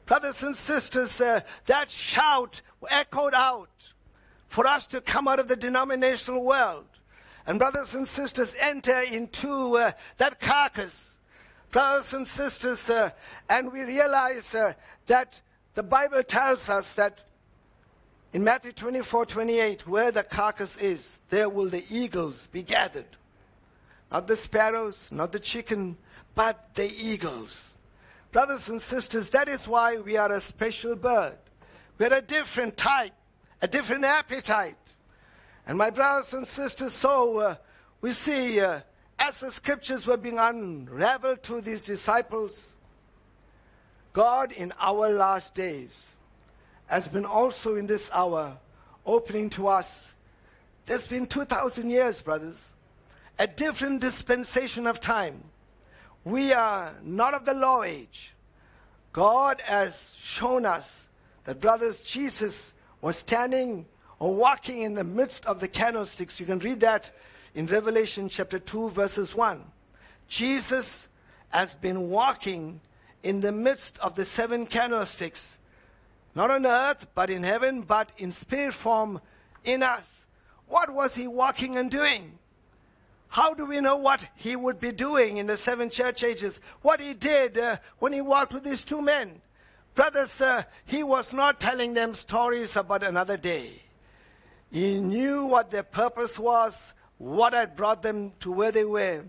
Brothers and sisters, uh, that shout echoed out for us to come out of the denominational world and brothers and sisters enter into uh, that carcass. Brothers and sisters, uh, and we realize uh, that the Bible tells us that in Matthew 24 28, where the carcass is, there will the eagles be gathered. Not the sparrows, not the chicken, but the eagles. Brothers and sisters, that is why we are a special bird. We're a different type, a different appetite. And my brothers and sisters, so uh, we see uh, as the scriptures were being unraveled to these disciples, God in our last days has been also in this hour opening to us. There's been 2,000 years, brothers, a different dispensation of time. We are not of the law age. God has shown us that, brothers, Jesus was standing or walking in the midst of the candlesticks. You can read that in Revelation chapter 2, verses 1. Jesus has been walking in the midst of the seven candlesticks, not on earth, but in heaven, but in spirit form in us. What was he walking and doing? How do we know what he would be doing in the seven church ages? What he did uh, when he walked with these two men? Brothers, uh, he was not telling them stories about another day. He knew what their purpose was, what had brought them to where they were.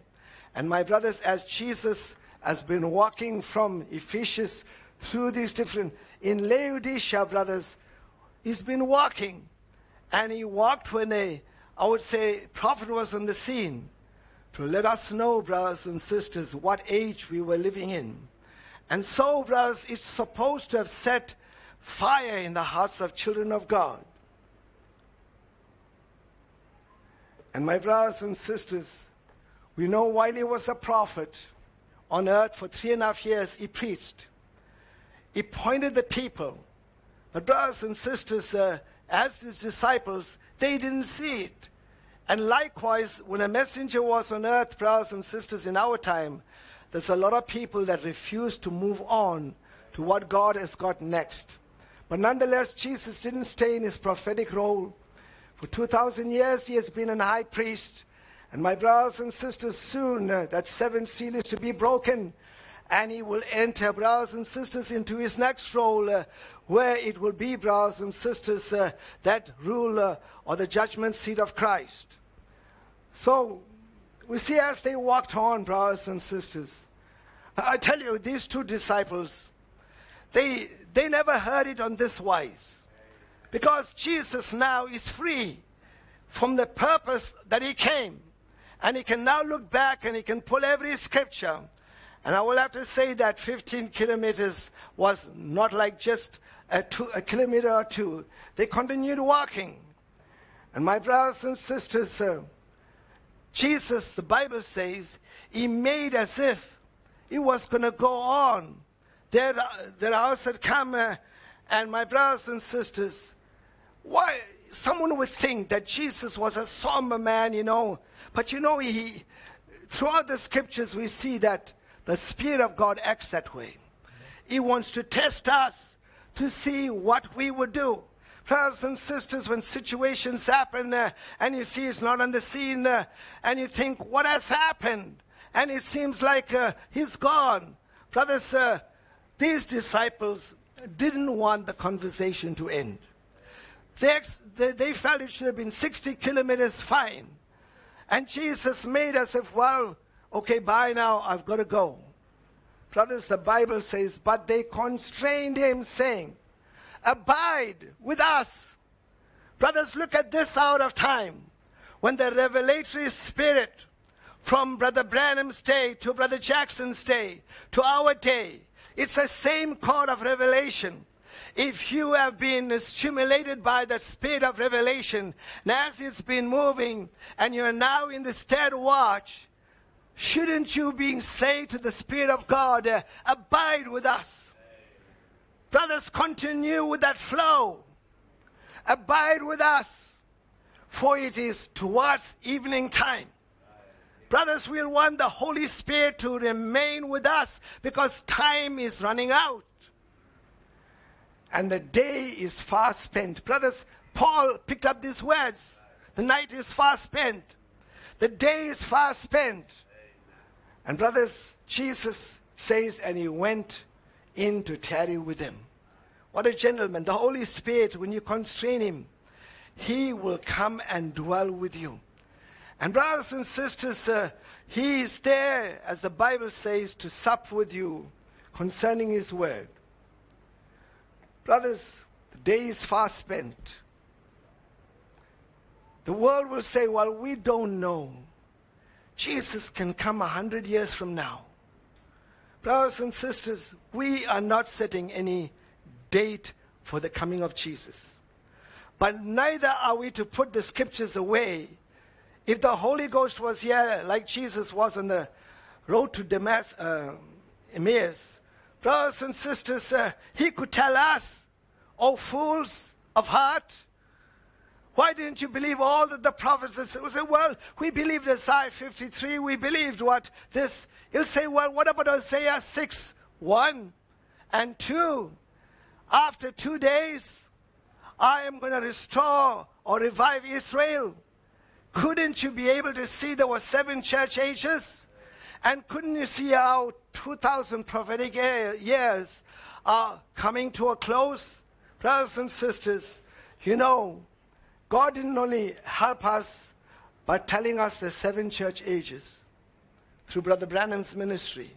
And my brothers, as Jesus has been walking from Ephesus through these different, in Laodicea, brothers, he's been walking. And he walked when a, I would say, prophet was on the scene to let us know, brothers and sisters, what age we were living in. And so, brothers, it's supposed to have set fire in the hearts of children of God. And my brothers and sisters, we know while he was a prophet on earth for three and a half years, he preached. He pointed the people. But, brothers and sisters, uh, as his disciples, they didn't see it. And likewise, when a messenger was on earth, brothers and sisters, in our time, there's a lot of people that refuse to move on to what God has got next. But nonetheless, Jesus didn't stay in his prophetic role. For 2,000 years, he has been an high priest. And my brothers and sisters, soon uh, that seventh seal is to be broken. And he will enter, brothers and sisters, into his next role, uh, where it will be, brothers and sisters, uh, that ruler or the judgment seat of Christ. So we see as they walked on, brothers and sisters. I tell you, these two disciples, they, they never heard it on this wise. Because Jesus now is free from the purpose that he came. And he can now look back and he can pull every scripture. And I will have to say that 15 kilometers was not like just a, two, a kilometer or two. They continued walking. And my brothers and sisters, uh, Jesus, the Bible says, he made as if he was going to go on. Their, their house had come, uh, and my brothers and sisters, why someone would think that Jesus was a somber man, you know, but you know, he throughout the scriptures we see that the Spirit of God acts that way. He wants to test us to see what we would do. Brothers and sisters, when situations happen uh, and you see it's not on the scene uh, and you think, what has happened? And it seems like uh, he's gone. Brothers, uh, these disciples didn't want the conversation to end. They, they, felt it should have been 60 kilometers fine. And Jesus made us if, well, okay, bye now, I've got to go. Brothers, the Bible says, but they constrained him, saying, Abide with us. Brothers, look at this out of time. When the revelatory spirit from Brother Branham's day to Brother Jackson's day to our day, it's the same cord of revelation. If you have been stimulated by that spirit of revelation, and as it's been moving, and you're now in the third watch, Shouldn't you being say to the Spirit of God, uh, abide with us? Brothers, continue with that flow. Abide with us, for it is towards evening time. Brothers, we'll want the Holy Spirit to remain with us because time is running out. And the day is far spent. Brothers, Paul picked up these words. The night is far spent. The day is far spent. And brothers, Jesus says, and he went in to tarry with them. What a gentleman. The Holy Spirit, when you constrain him, he will come and dwell with you. And brothers and sisters, uh, he is there, as the Bible says, to sup with you concerning his word. Brothers, the day is far spent. The world will say, well, we don't know. Jesus can come a hundred years from now. Brothers and sisters, we are not setting any date for the coming of Jesus. But neither are we to put the scriptures away. If the Holy Ghost was here, like Jesus was on the road to Damas, uh, Emmaus, brothers and sisters, uh, he could tell us, oh fools of heart, why didn't you believe all that the prophets said? We say, well, we believed Isaiah 53. We believed what this. He'll say, well, what about Isaiah 6, 1 and 2? After two days, I am going to restore or revive Israel. Couldn't you be able to see there were seven church ages? And couldn't you see how 2,000 prophetic years are coming to a close? Brothers and sisters, you know, God didn't only help us by telling us the seven church ages through Brother Branham's ministry.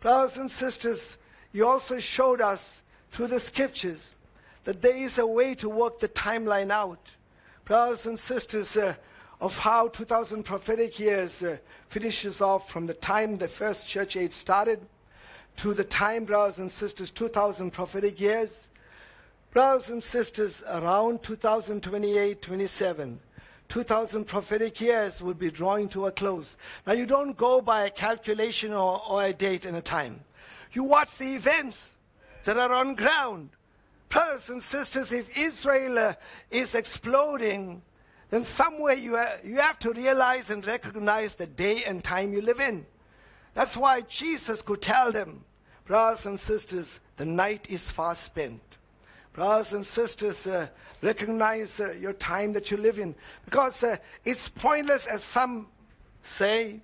Brothers and sisters, He also showed us through the scriptures that there is a way to work the timeline out. brothers and sisters, uh, of how 2000 prophetic years uh, finishes off from the time the first church age started to the time, brothers and sisters, 2000 prophetic years. Brothers and sisters, around 2028, 27, 2000 prophetic years will be drawing to a close. Now, you don't go by a calculation or, or a date and a time. You watch the events that are on ground. Brothers and sisters, if Israel uh, is exploding, then somewhere you, ha- you have to realize and recognize the day and time you live in. That's why Jesus could tell them, brothers and sisters, the night is far spent. Brothers and sisters, uh, recognize uh, your time that you live in. Because uh, it's pointless, as some say.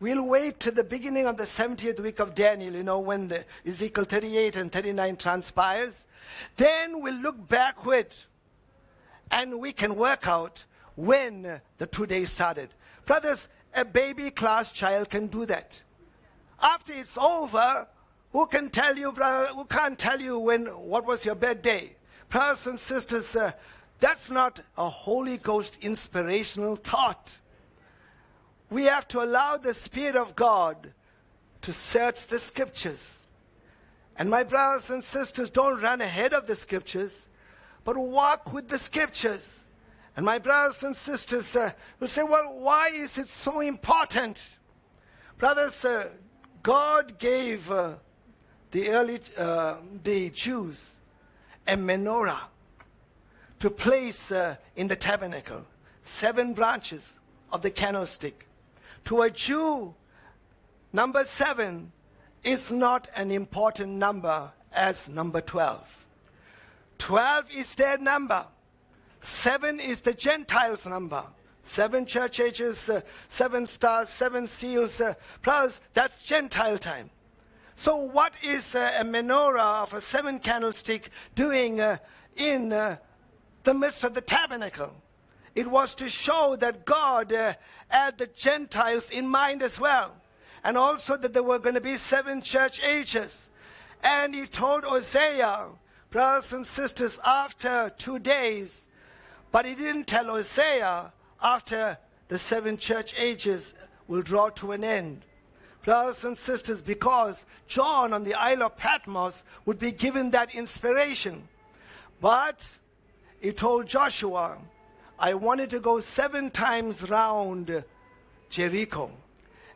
We'll wait to the beginning of the 70th week of Daniel, you know, when the Ezekiel 38 and 39 transpires. Then we'll look backward and we can work out when the two days started. Brothers, a baby class child can do that. After it's over, who can tell you, brother, who can't tell you when, what was your birthday? Brothers and sisters, uh, that's not a Holy Ghost inspirational thought. We have to allow the Spirit of God to search the scriptures. And my brothers and sisters, don't run ahead of the scriptures, but walk with the scriptures. And my brothers and sisters uh, will say, well, why is it so important? Brothers, uh, God gave uh, the early uh, the Jews a menorah to place uh, in the tabernacle, seven branches of the candlestick. To a Jew, number seven is not an important number as number 12. 12 is their number. Seven is the Gentiles' number. Seven church ages, uh, seven stars, seven seals. Uh, plus, that's Gentile time. So, what is uh, a menorah of a seven candlestick doing uh, in uh, the midst of the tabernacle? It was to show that God uh, had the Gentiles in mind as well, and also that there were going to be seven church ages. And he told Hosea, brothers and sisters, after two days, but he didn't tell Hosea after the seven church ages will draw to an end. Brothers and sisters, because John on the Isle of Patmos would be given that inspiration. But he told Joshua, I wanted to go seven times round Jericho.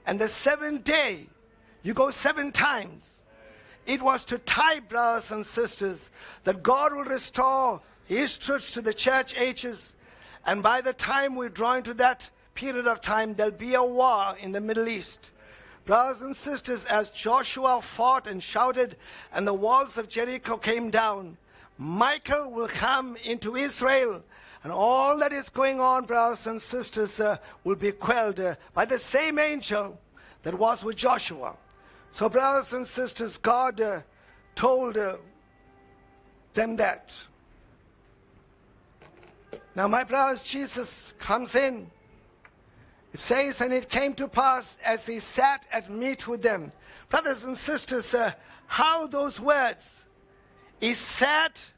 And the seventh day, you go seven times. It was to tie, brothers and sisters, that God will restore his truths to the church ages. And by the time we draw into that period of time, there'll be a war in the Middle East. Brothers and sisters, as Joshua fought and shouted, and the walls of Jericho came down, Michael will come into Israel, and all that is going on, brothers and sisters, uh, will be quelled uh, by the same angel that was with Joshua. So, brothers and sisters, God uh, told uh, them that. Now, my brothers, Jesus comes in. It says, and it came to pass as he sat at meat with them. Brothers and sisters, uh, how those words, he sat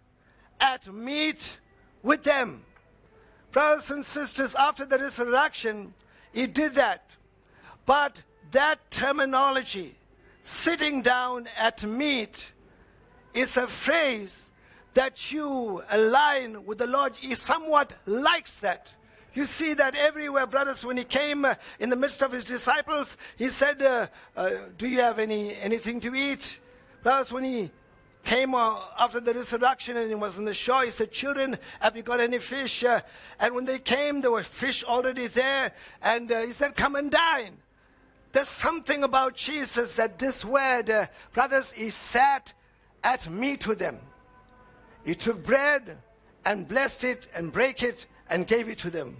at meat with them. Brothers and sisters, after the resurrection, he did that. But that terminology, sitting down at meat, is a phrase that you align with the Lord. He somewhat likes that. You see that everywhere, brothers. When he came in the midst of his disciples, he said, uh, uh, "Do you have any anything to eat?" Brothers, when he came uh, after the resurrection and he was on the shore, he said, "Children, have you got any fish?" Uh, and when they came, there were fish already there, and uh, he said, "Come and dine." There's something about Jesus that this word, uh, brothers, he sat at meat with them. He took bread and blessed it and break it and gave it to them.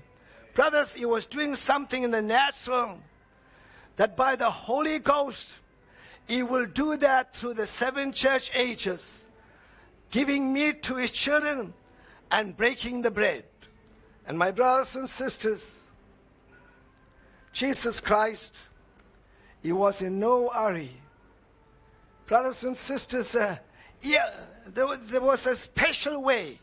Brothers, he was doing something in the natural that by the Holy Ghost, he will do that through the seven church ages, giving meat to his children and breaking the bread. And my brothers and sisters, Jesus Christ, he was in no hurry. Brothers and sisters, uh, yeah, there, was, there was a special way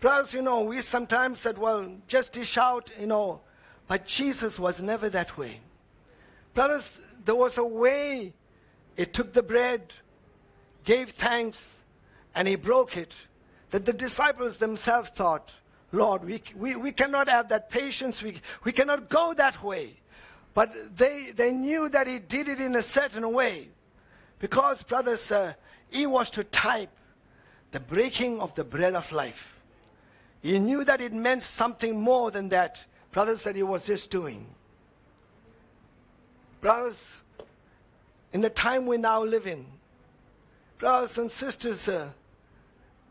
Brothers, you know, we sometimes said, well, just dish out, you know, but Jesus was never that way. Brothers, there was a way. He took the bread, gave thanks, and he broke it. That the disciples themselves thought, Lord, we, we, we cannot have that patience. We, we cannot go that way. But they, they knew that he did it in a certain way. Because, brothers, uh, he was to type the breaking of the bread of life. He knew that it meant something more than that, brothers, that he was just doing. Brothers, in the time we now live in, brothers and sisters, uh,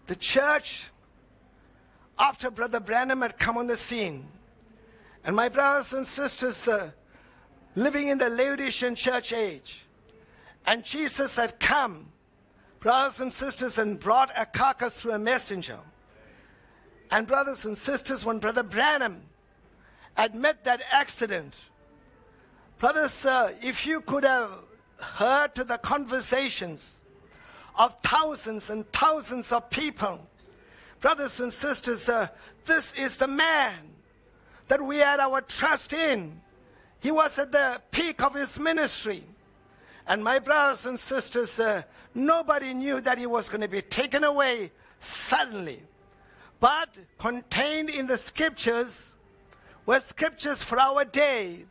the church, after Brother Branham had come on the scene, and my brothers and sisters uh, living in the Laodicean church age, and Jesus had come, brothers and sisters, and brought a carcass through a messenger. And brothers and sisters, when Brother Branham had met that accident, brothers, uh, if you could have heard the conversations of thousands and thousands of people, brothers and sisters, uh, this is the man that we had our trust in. He was at the peak of his ministry. And my brothers and sisters, uh, nobody knew that he was going to be taken away suddenly. But contained in the scriptures were scriptures for our day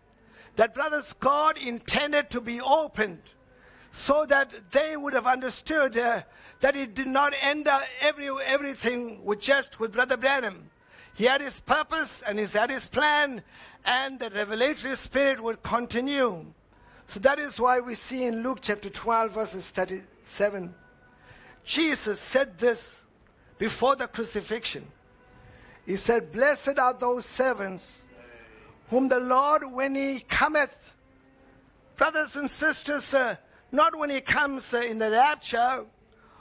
that, brothers, God intended to be opened so that they would have understood uh, that it did not end every, everything with just with Brother Branham. He had his purpose and he had his plan, and the revelatory spirit would continue. So that is why we see in Luke chapter 12, verses 37, Jesus said this before the crucifixion. He said, Blessed are those servants whom the Lord, when he cometh, brothers and sisters, uh, not when he comes uh, in the rapture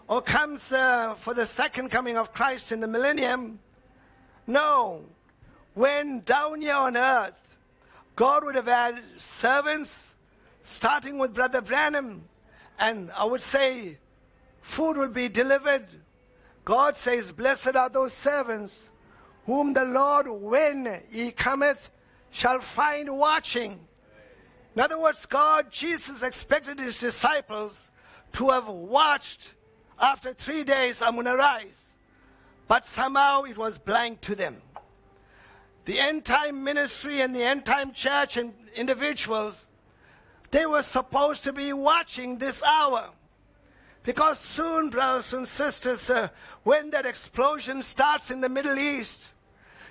or comes uh, for the second coming of Christ in the millennium. No, when down here on earth, God would have had servants, starting with Brother Branham, and I would say food would be delivered. God says, Blessed are those servants whom the Lord, when he cometh, shall find watching. In other words, God, Jesus expected his disciples to have watched after three days, I'm going to rise. But somehow it was blank to them. The end time ministry and the end time church and individuals, they were supposed to be watching this hour. Because soon, brothers and sisters, uh, when that explosion starts in the Middle East,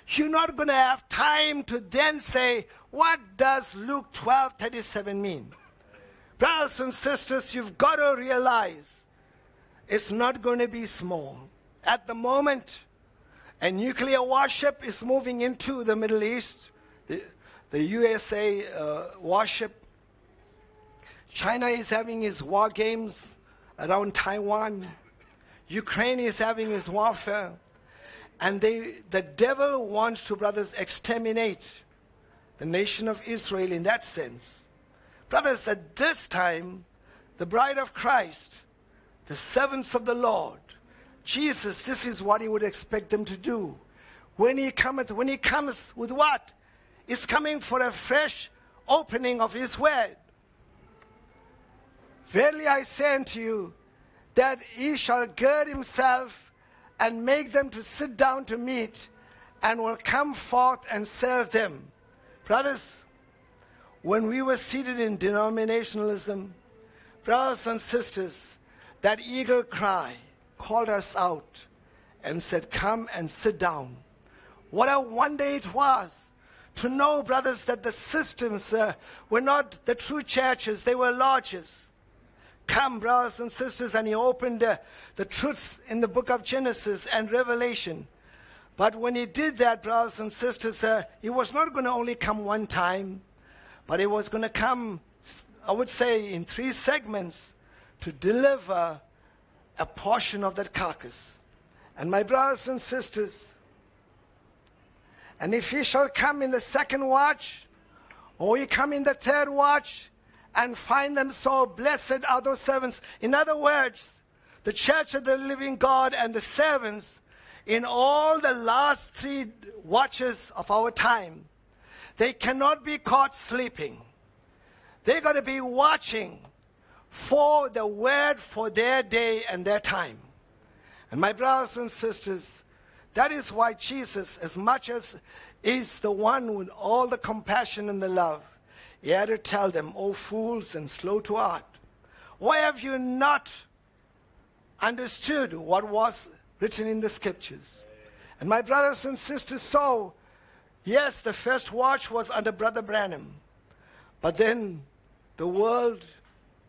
you're not going to have time to then say, what does Luke 12 37 mean? Brothers and sisters, you've got to realize it's not going to be small. At the moment, a nuclear warship is moving into the Middle East, the, the USA uh, warship. China is having its war games around Taiwan. Ukraine is having its warfare. And they, the devil wants to, brothers, exterminate the nation of Israel in that sense. Brothers, at this time, the bride of Christ, the servants of the Lord, Jesus, this is what he would expect them to do. When he cometh, when he comes with what? He's coming for a fresh opening of his word. Verily I say unto you, that he shall gird himself and make them to sit down to meat and will come forth and serve them. Brothers, when we were seated in denominationalism, brothers and sisters, that eagle cry called us out and said, Come and sit down. What a one day it was to know, brothers, that the systems uh, were not the true churches, they were lodges. Come, brothers and sisters, and he opened uh, the truths in the book of Genesis and Revelation. But when he did that, brothers and sisters, uh, he was not going to only come one time, but he was going to come, I would say, in three segments to deliver a portion of that carcass. And my brothers and sisters, and if he shall come in the second watch, or he come in the third watch, and find them so, blessed are those servants. In other words, the church of the living God and the servants in all the last three watches of our time, they cannot be caught sleeping. They're going to be watching for the word for their day and their time. And my brothers and sisters, that is why Jesus, as much as is the one with all the compassion and the love, he had to tell them, O fools and slow to heart, why have you not understood what was written in the scriptures? And my brothers and sisters saw, yes, the first watch was under Brother Branham, but then the world,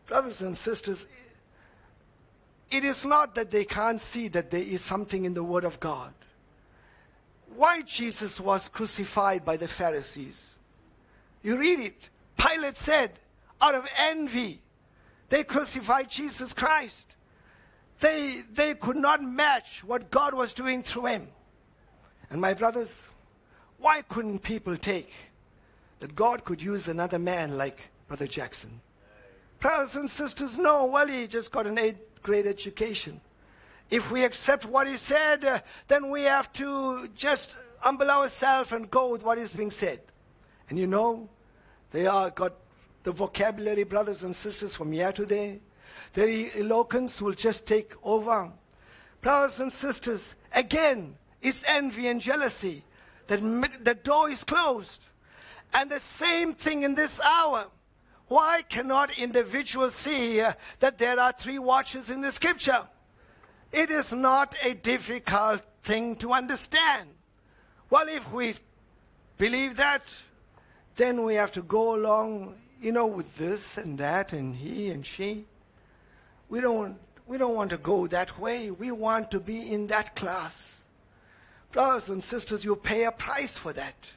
brothers and sisters, it is not that they can't see that there is something in the Word of God. Why Jesus was crucified by the Pharisees? You read it. Pilate said, out of envy, they crucified Jesus Christ. They, they could not match what God was doing through him. And my brothers, why couldn't people take that God could use another man like Brother Jackson? Brothers and sisters, no, well, he just got an eighth grade education. If we accept what he said, uh, then we have to just humble ourselves and go with what is being said. And you know, they are got the vocabulary, brothers and sisters, from here to there. The eloquence will just take over. Brothers and sisters, again, it's envy and jealousy. That the door is closed. And the same thing in this hour. Why cannot individuals see that there are three watches in the scripture? It is not a difficult thing to understand. Well, if we believe that, then we have to go along, you know, with this and that and he and she. We don't, we don't want to go that way. We want to be in that class. Brothers and sisters, you pay a price for that.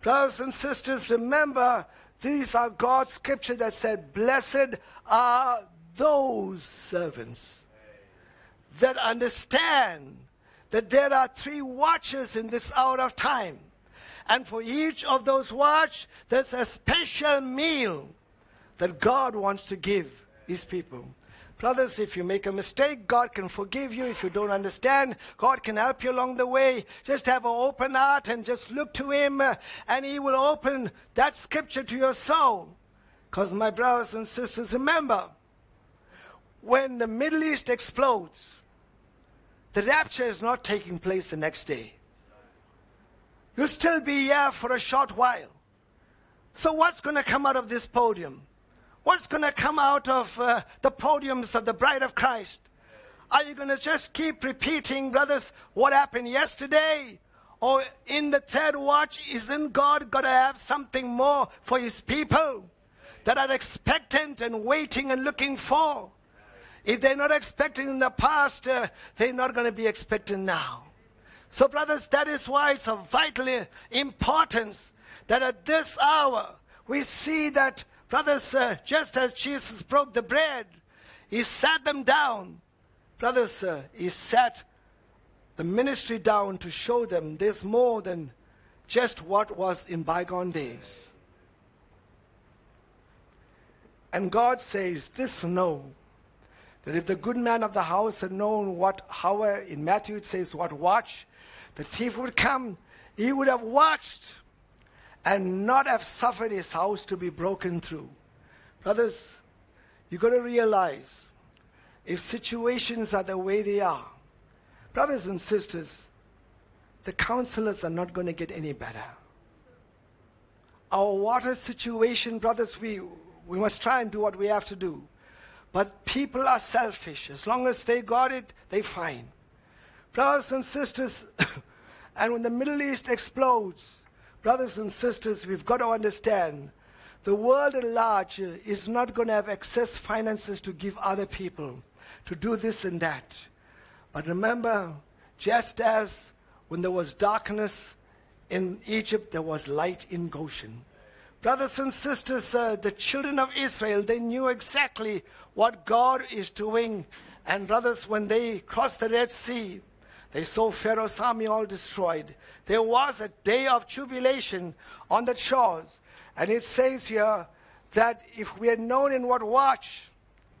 Brothers and sisters, remember, these are God's scripture that said, Blessed are those servants that understand that there are three watches in this hour of time. And for each of those watch, there's a special meal that God wants to give his people. Brothers, if you make a mistake, God can forgive you. If you don't understand, God can help you along the way. Just have an open heart and just look to Him, uh, and He will open that scripture to your soul. Because, my brothers and sisters, remember, when the Middle East explodes, the rapture is not taking place the next day. You'll still be here for a short while. So, what's going to come out of this podium? What's going to come out of uh, the podiums of the bride of Christ? Are you going to just keep repeating, brothers, what happened yesterday? Or in the third watch, isn't God going to have something more for his people that are expectant and waiting and looking for? If they're not expecting in the past, uh, they're not going to be expecting now. So, brothers, that is why it's of vital importance that at this hour we see that Brothers, uh, just as Jesus broke the bread, he sat them down. Brothers, uh, he sat the ministry down to show them there's more than just what was in bygone days. And God says, This know that if the good man of the house had known what hour, in Matthew it says, what watch, the thief would come, he would have watched and not have suffered his house to be broken through. Brothers, you've got to realize if situations are the way they are, brothers and sisters, the counselors are not going to get any better. Our water situation, brothers, we, we must try and do what we have to do. But people are selfish. As long as they got it, they fine. Brothers and sisters, and when the Middle East explodes, brothers and sisters, we've got to understand the world at large is not going to have excess finances to give other people to do this and that. But remember, just as when there was darkness in Egypt, there was light in Goshen. Brothers and sisters, uh, the children of Israel, they knew exactly what God is doing. And brothers, when they crossed the Red Sea, they saw Pharaoh's army all destroyed. There was a day of jubilation on the shores. And it says here that if we had known in what watch,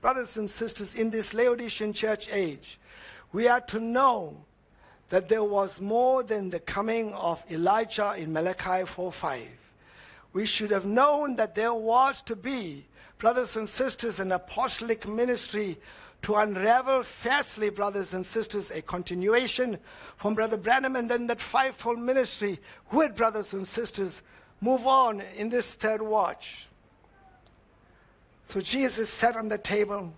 brothers and sisters, in this Laodicean church age, we are to know that there was more than the coming of Elijah in Malachi 4:5. We should have known that there was to be, brothers and sisters, an apostolic ministry to unravel fastly, brothers and sisters, a continuation from Brother Branham and then that fivefold ministry would, brothers and sisters, move on in this third watch. So Jesus sat on the table.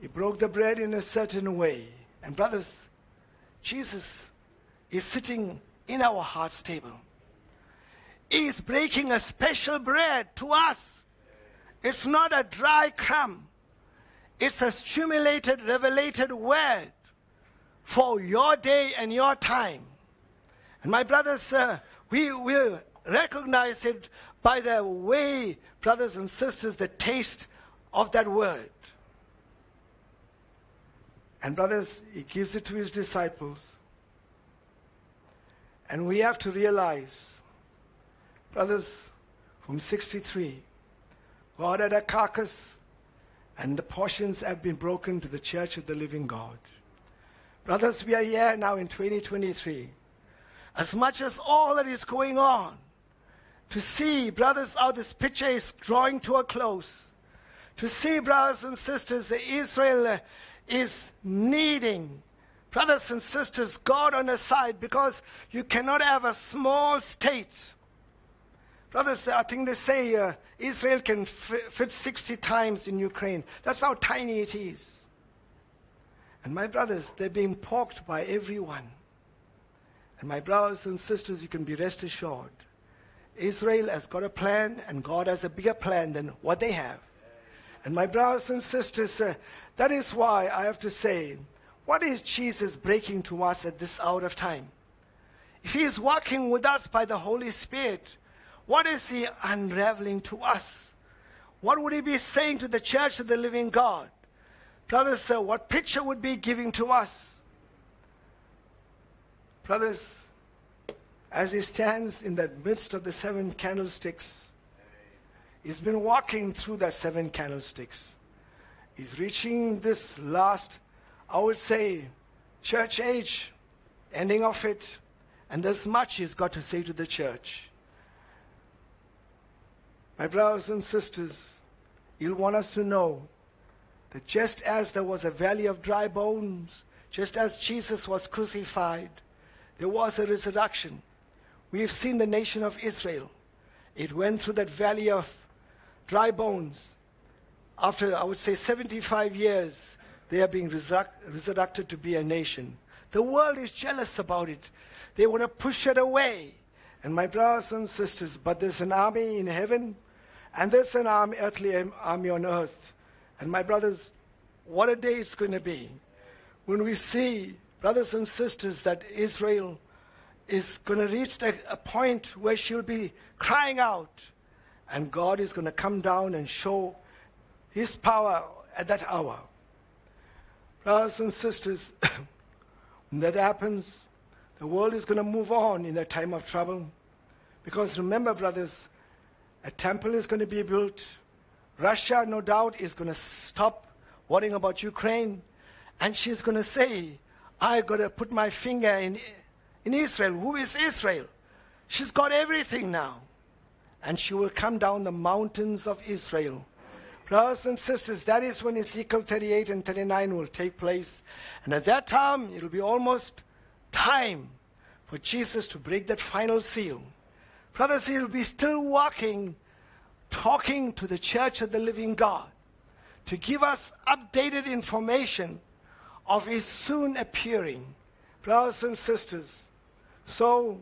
He broke the bread in a certain way. And brothers, Jesus is sitting in our heart's table. He is breaking a special bread to us. It's not a dry crumb. It's a stimulated, revelated word for your day and your time. And my brothers, uh, we will recognize it by the way, brothers and sisters, the taste of that word. And brothers, he gives it to his disciples. And we have to realize, brothers, from 63, God had a carcass and the portions have been broken to the church of the living God. Brothers, we are here now in 2023. As much as all that is going on, to see, brothers, how this picture is drawing to a close, to see, brothers and sisters, that Israel is needing, brothers and sisters, God on the side, because you cannot have a small state. Brothers, I think they say uh, Israel can fit 60 times in Ukraine. That's how tiny it is. And my brothers, they're being poked by everyone. And my brothers and sisters, you can be rest assured. Israel has got a plan, and God has a bigger plan than what they have. And my brothers and sisters, uh, that is why I have to say, what is Jesus breaking to us at this hour of time? If He is walking with us by the Holy Spirit, what is he unraveling to us? What would he be saying to the church of the living God? Brothers, sir, what picture would be giving to us? Brothers, as he stands in the midst of the seven candlesticks, he's been walking through the seven candlesticks. He's reaching this last, I would say, church age, ending of it, and there's much he's got to say to the church. My brothers and sisters, you'll want us to know that just as there was a valley of dry bones, just as Jesus was crucified, there was a resurrection. We've seen the nation of Israel. It went through that valley of dry bones. After, I would say, 75 years, they are being resurrected to be a nation. The world is jealous about it. They want to push it away. And my brothers and sisters, but there's an army in heaven and there's an army, earthly army on earth. And my brothers, what a day it's going to be when we see, brothers and sisters, that Israel is going to reach a, point where she'll be crying out. And God is going to come down and show his power at that hour. Brothers and sisters, when that happens, the world is going to move on in that time of trouble. Because remember, brothers, a temple is going to be built. Russia, no doubt, is going to stop worrying about Ukraine. And she's going to say, I got to put my finger in, in Israel. Who is Israel? She's got everything now. And she will come down the mountains of Israel. Brothers and sisters, that is when Ezekiel 38 and 39 will take place. And at that time, it will be almost time for Jesus to break that final seal. Brothers, he'll be still walking, talking to the church of the living God to give us updated information of his soon appearing. Brothers and sisters, so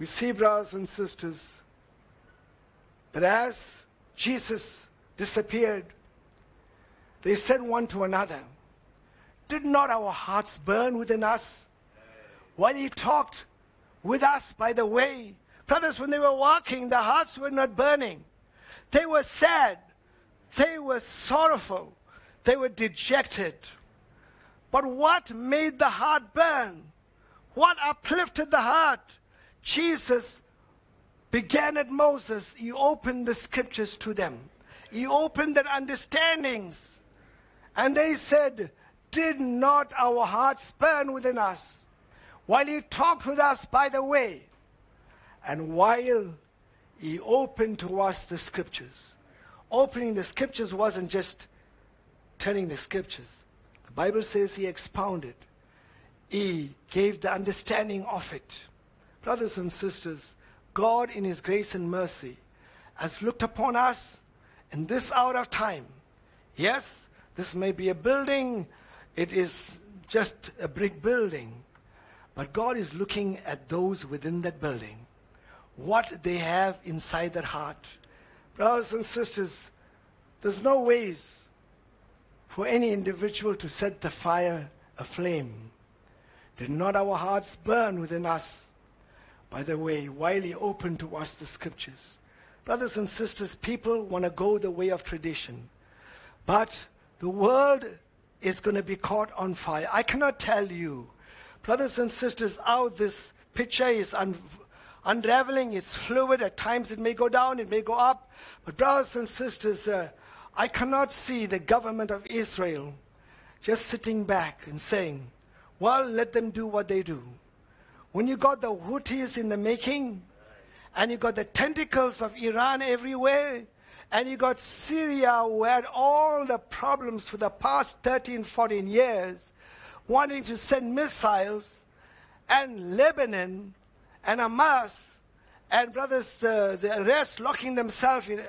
we see, brothers and sisters, that as Jesus disappeared, they said one to another, Did not our hearts burn within us when he talked with us by the way. Brothers, when they were walking, their hearts were not burning. They were sad. They were sorrowful. They were dejected. But what made the heart burn? What uplifted the heart? Jesus began at Moses. He opened the scriptures to them. He opened their understandings. And they said, did not our hearts burn within us while he talked with us by the way and while he opened to us the scriptures? Opening the scriptures wasn't just turning the scriptures. The Bible says he expounded. He gave the understanding of it. Brothers and sisters, God in his grace and mercy has looked upon us in this hour of time. Yes, this may be a building, it is just a brick building, but God is looking at those within that building, what they have inside their heart. Brothers and sisters, there's no ways for any individual to set the fire aflame. Did not our hearts burn within us? By the way, while He opened to us the scriptures. Brothers and sisters, people want to go the way of tradition. But the world is going to be caught on fire. I cannot tell you, brothers and sisters, how this picture is un- unraveling. It's fluid. At times it may go down, it may go up. But, brothers and sisters, uh, I cannot see the government of Israel just sitting back and saying, well, let them do what they do. When you got the Houthis in the making, and you got the tentacles of Iran everywhere, and you got Syria who had all the problems for the past 13, 14 years, wanting to send missiles, and Lebanon, and Hamas, and brothers, the, the rest locking themselves in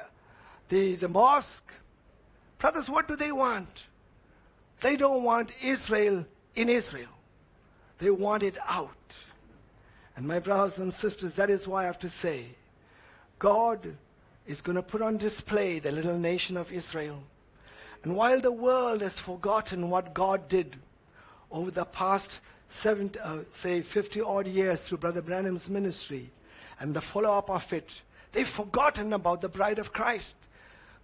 the, the mosque. Brothers, what do they want? They don't want Israel in Israel. They want it out. And my brothers and sisters, that is why I have to say, God is going to put on display the little nation of Israel. And while the world has forgotten what God did over the past uh, say 50 odd years through Brother Branham's ministry and the follow up of it, they've forgotten about the bride of Christ.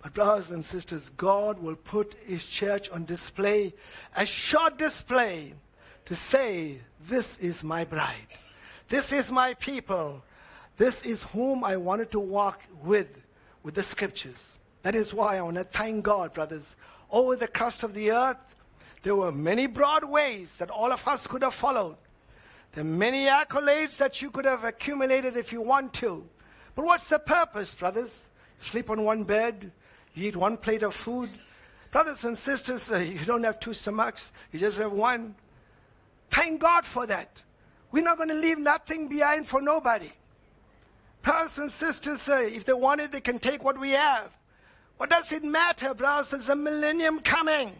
But brothers and sisters, God will put his church on display, a short display, to say, This is my bride. This is my people. This is whom I wanted to walk with, with the scriptures. That is why I want to thank God, brothers. Over the crust of the earth, there were many broad ways that all of us could have followed. There are many accolades that you could have accumulated if you want to. But what's the purpose, brothers? Sleep on one bed, you eat one plate of food. Brothers and sisters, uh, you don't have two stomachs, you just have one. Thank God for that. We're not going to leave nothing behind for nobody. Brothers and sisters, say, if they want it, they can take what we have. What does it matter, brothers? There's a millennium coming.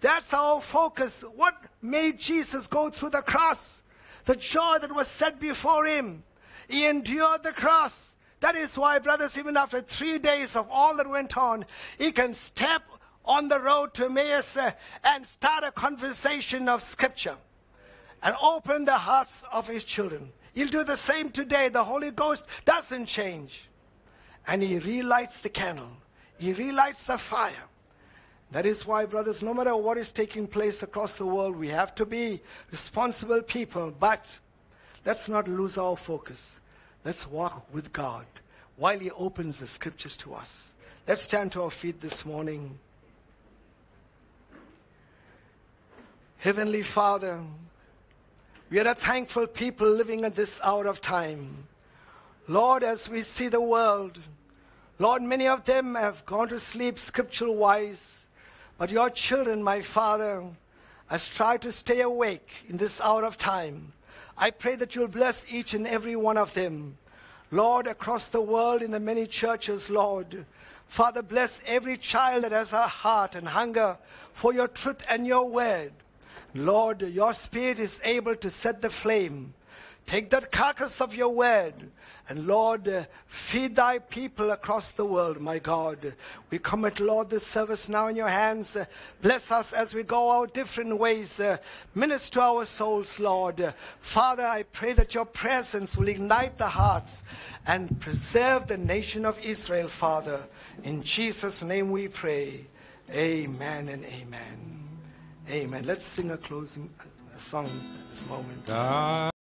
That's our focus. What made Jesus go through the cross? The joy that was set before him. He endured the cross. That is why, brothers, even after three days of all that went on, he can step on the road to Emmaus uh, and start a conversation of Scripture and open the hearts of his children. He'll do the same today. The Holy Ghost doesn't change. And he relights the candle, he relights the fire. That is why, brothers, no matter what is taking place across the world, we have to be responsible people. But let's not lose our focus. Let's walk with God while He opens the scriptures to us. Let's stand to our feet this morning. Heavenly Father, we are a thankful people living at this hour of time. Lord, as we see the world, Lord, many of them have gone to sleep scriptural wise, but your children, my Father, has tried to stay awake in this hour of time. I pray that you'll bless each and every one of them. Lord, across the world in the many churches, Lord. Father, bless every child that has a heart and hunger for your truth and your word. Lord, your spirit is able to set the flame. Take that carcass of your word and Lord, uh, feed thy people across the world, my God. We commit, Lord, this service now in your hands. Uh, bless us as we go our different ways. Uh, minister our souls, Lord. Father, I pray that your presence will ignite the hearts and preserve the nation of Israel, Father. In Jesus' name we pray. Amen and amen. Amen. Let's sing a closing song at this moment. God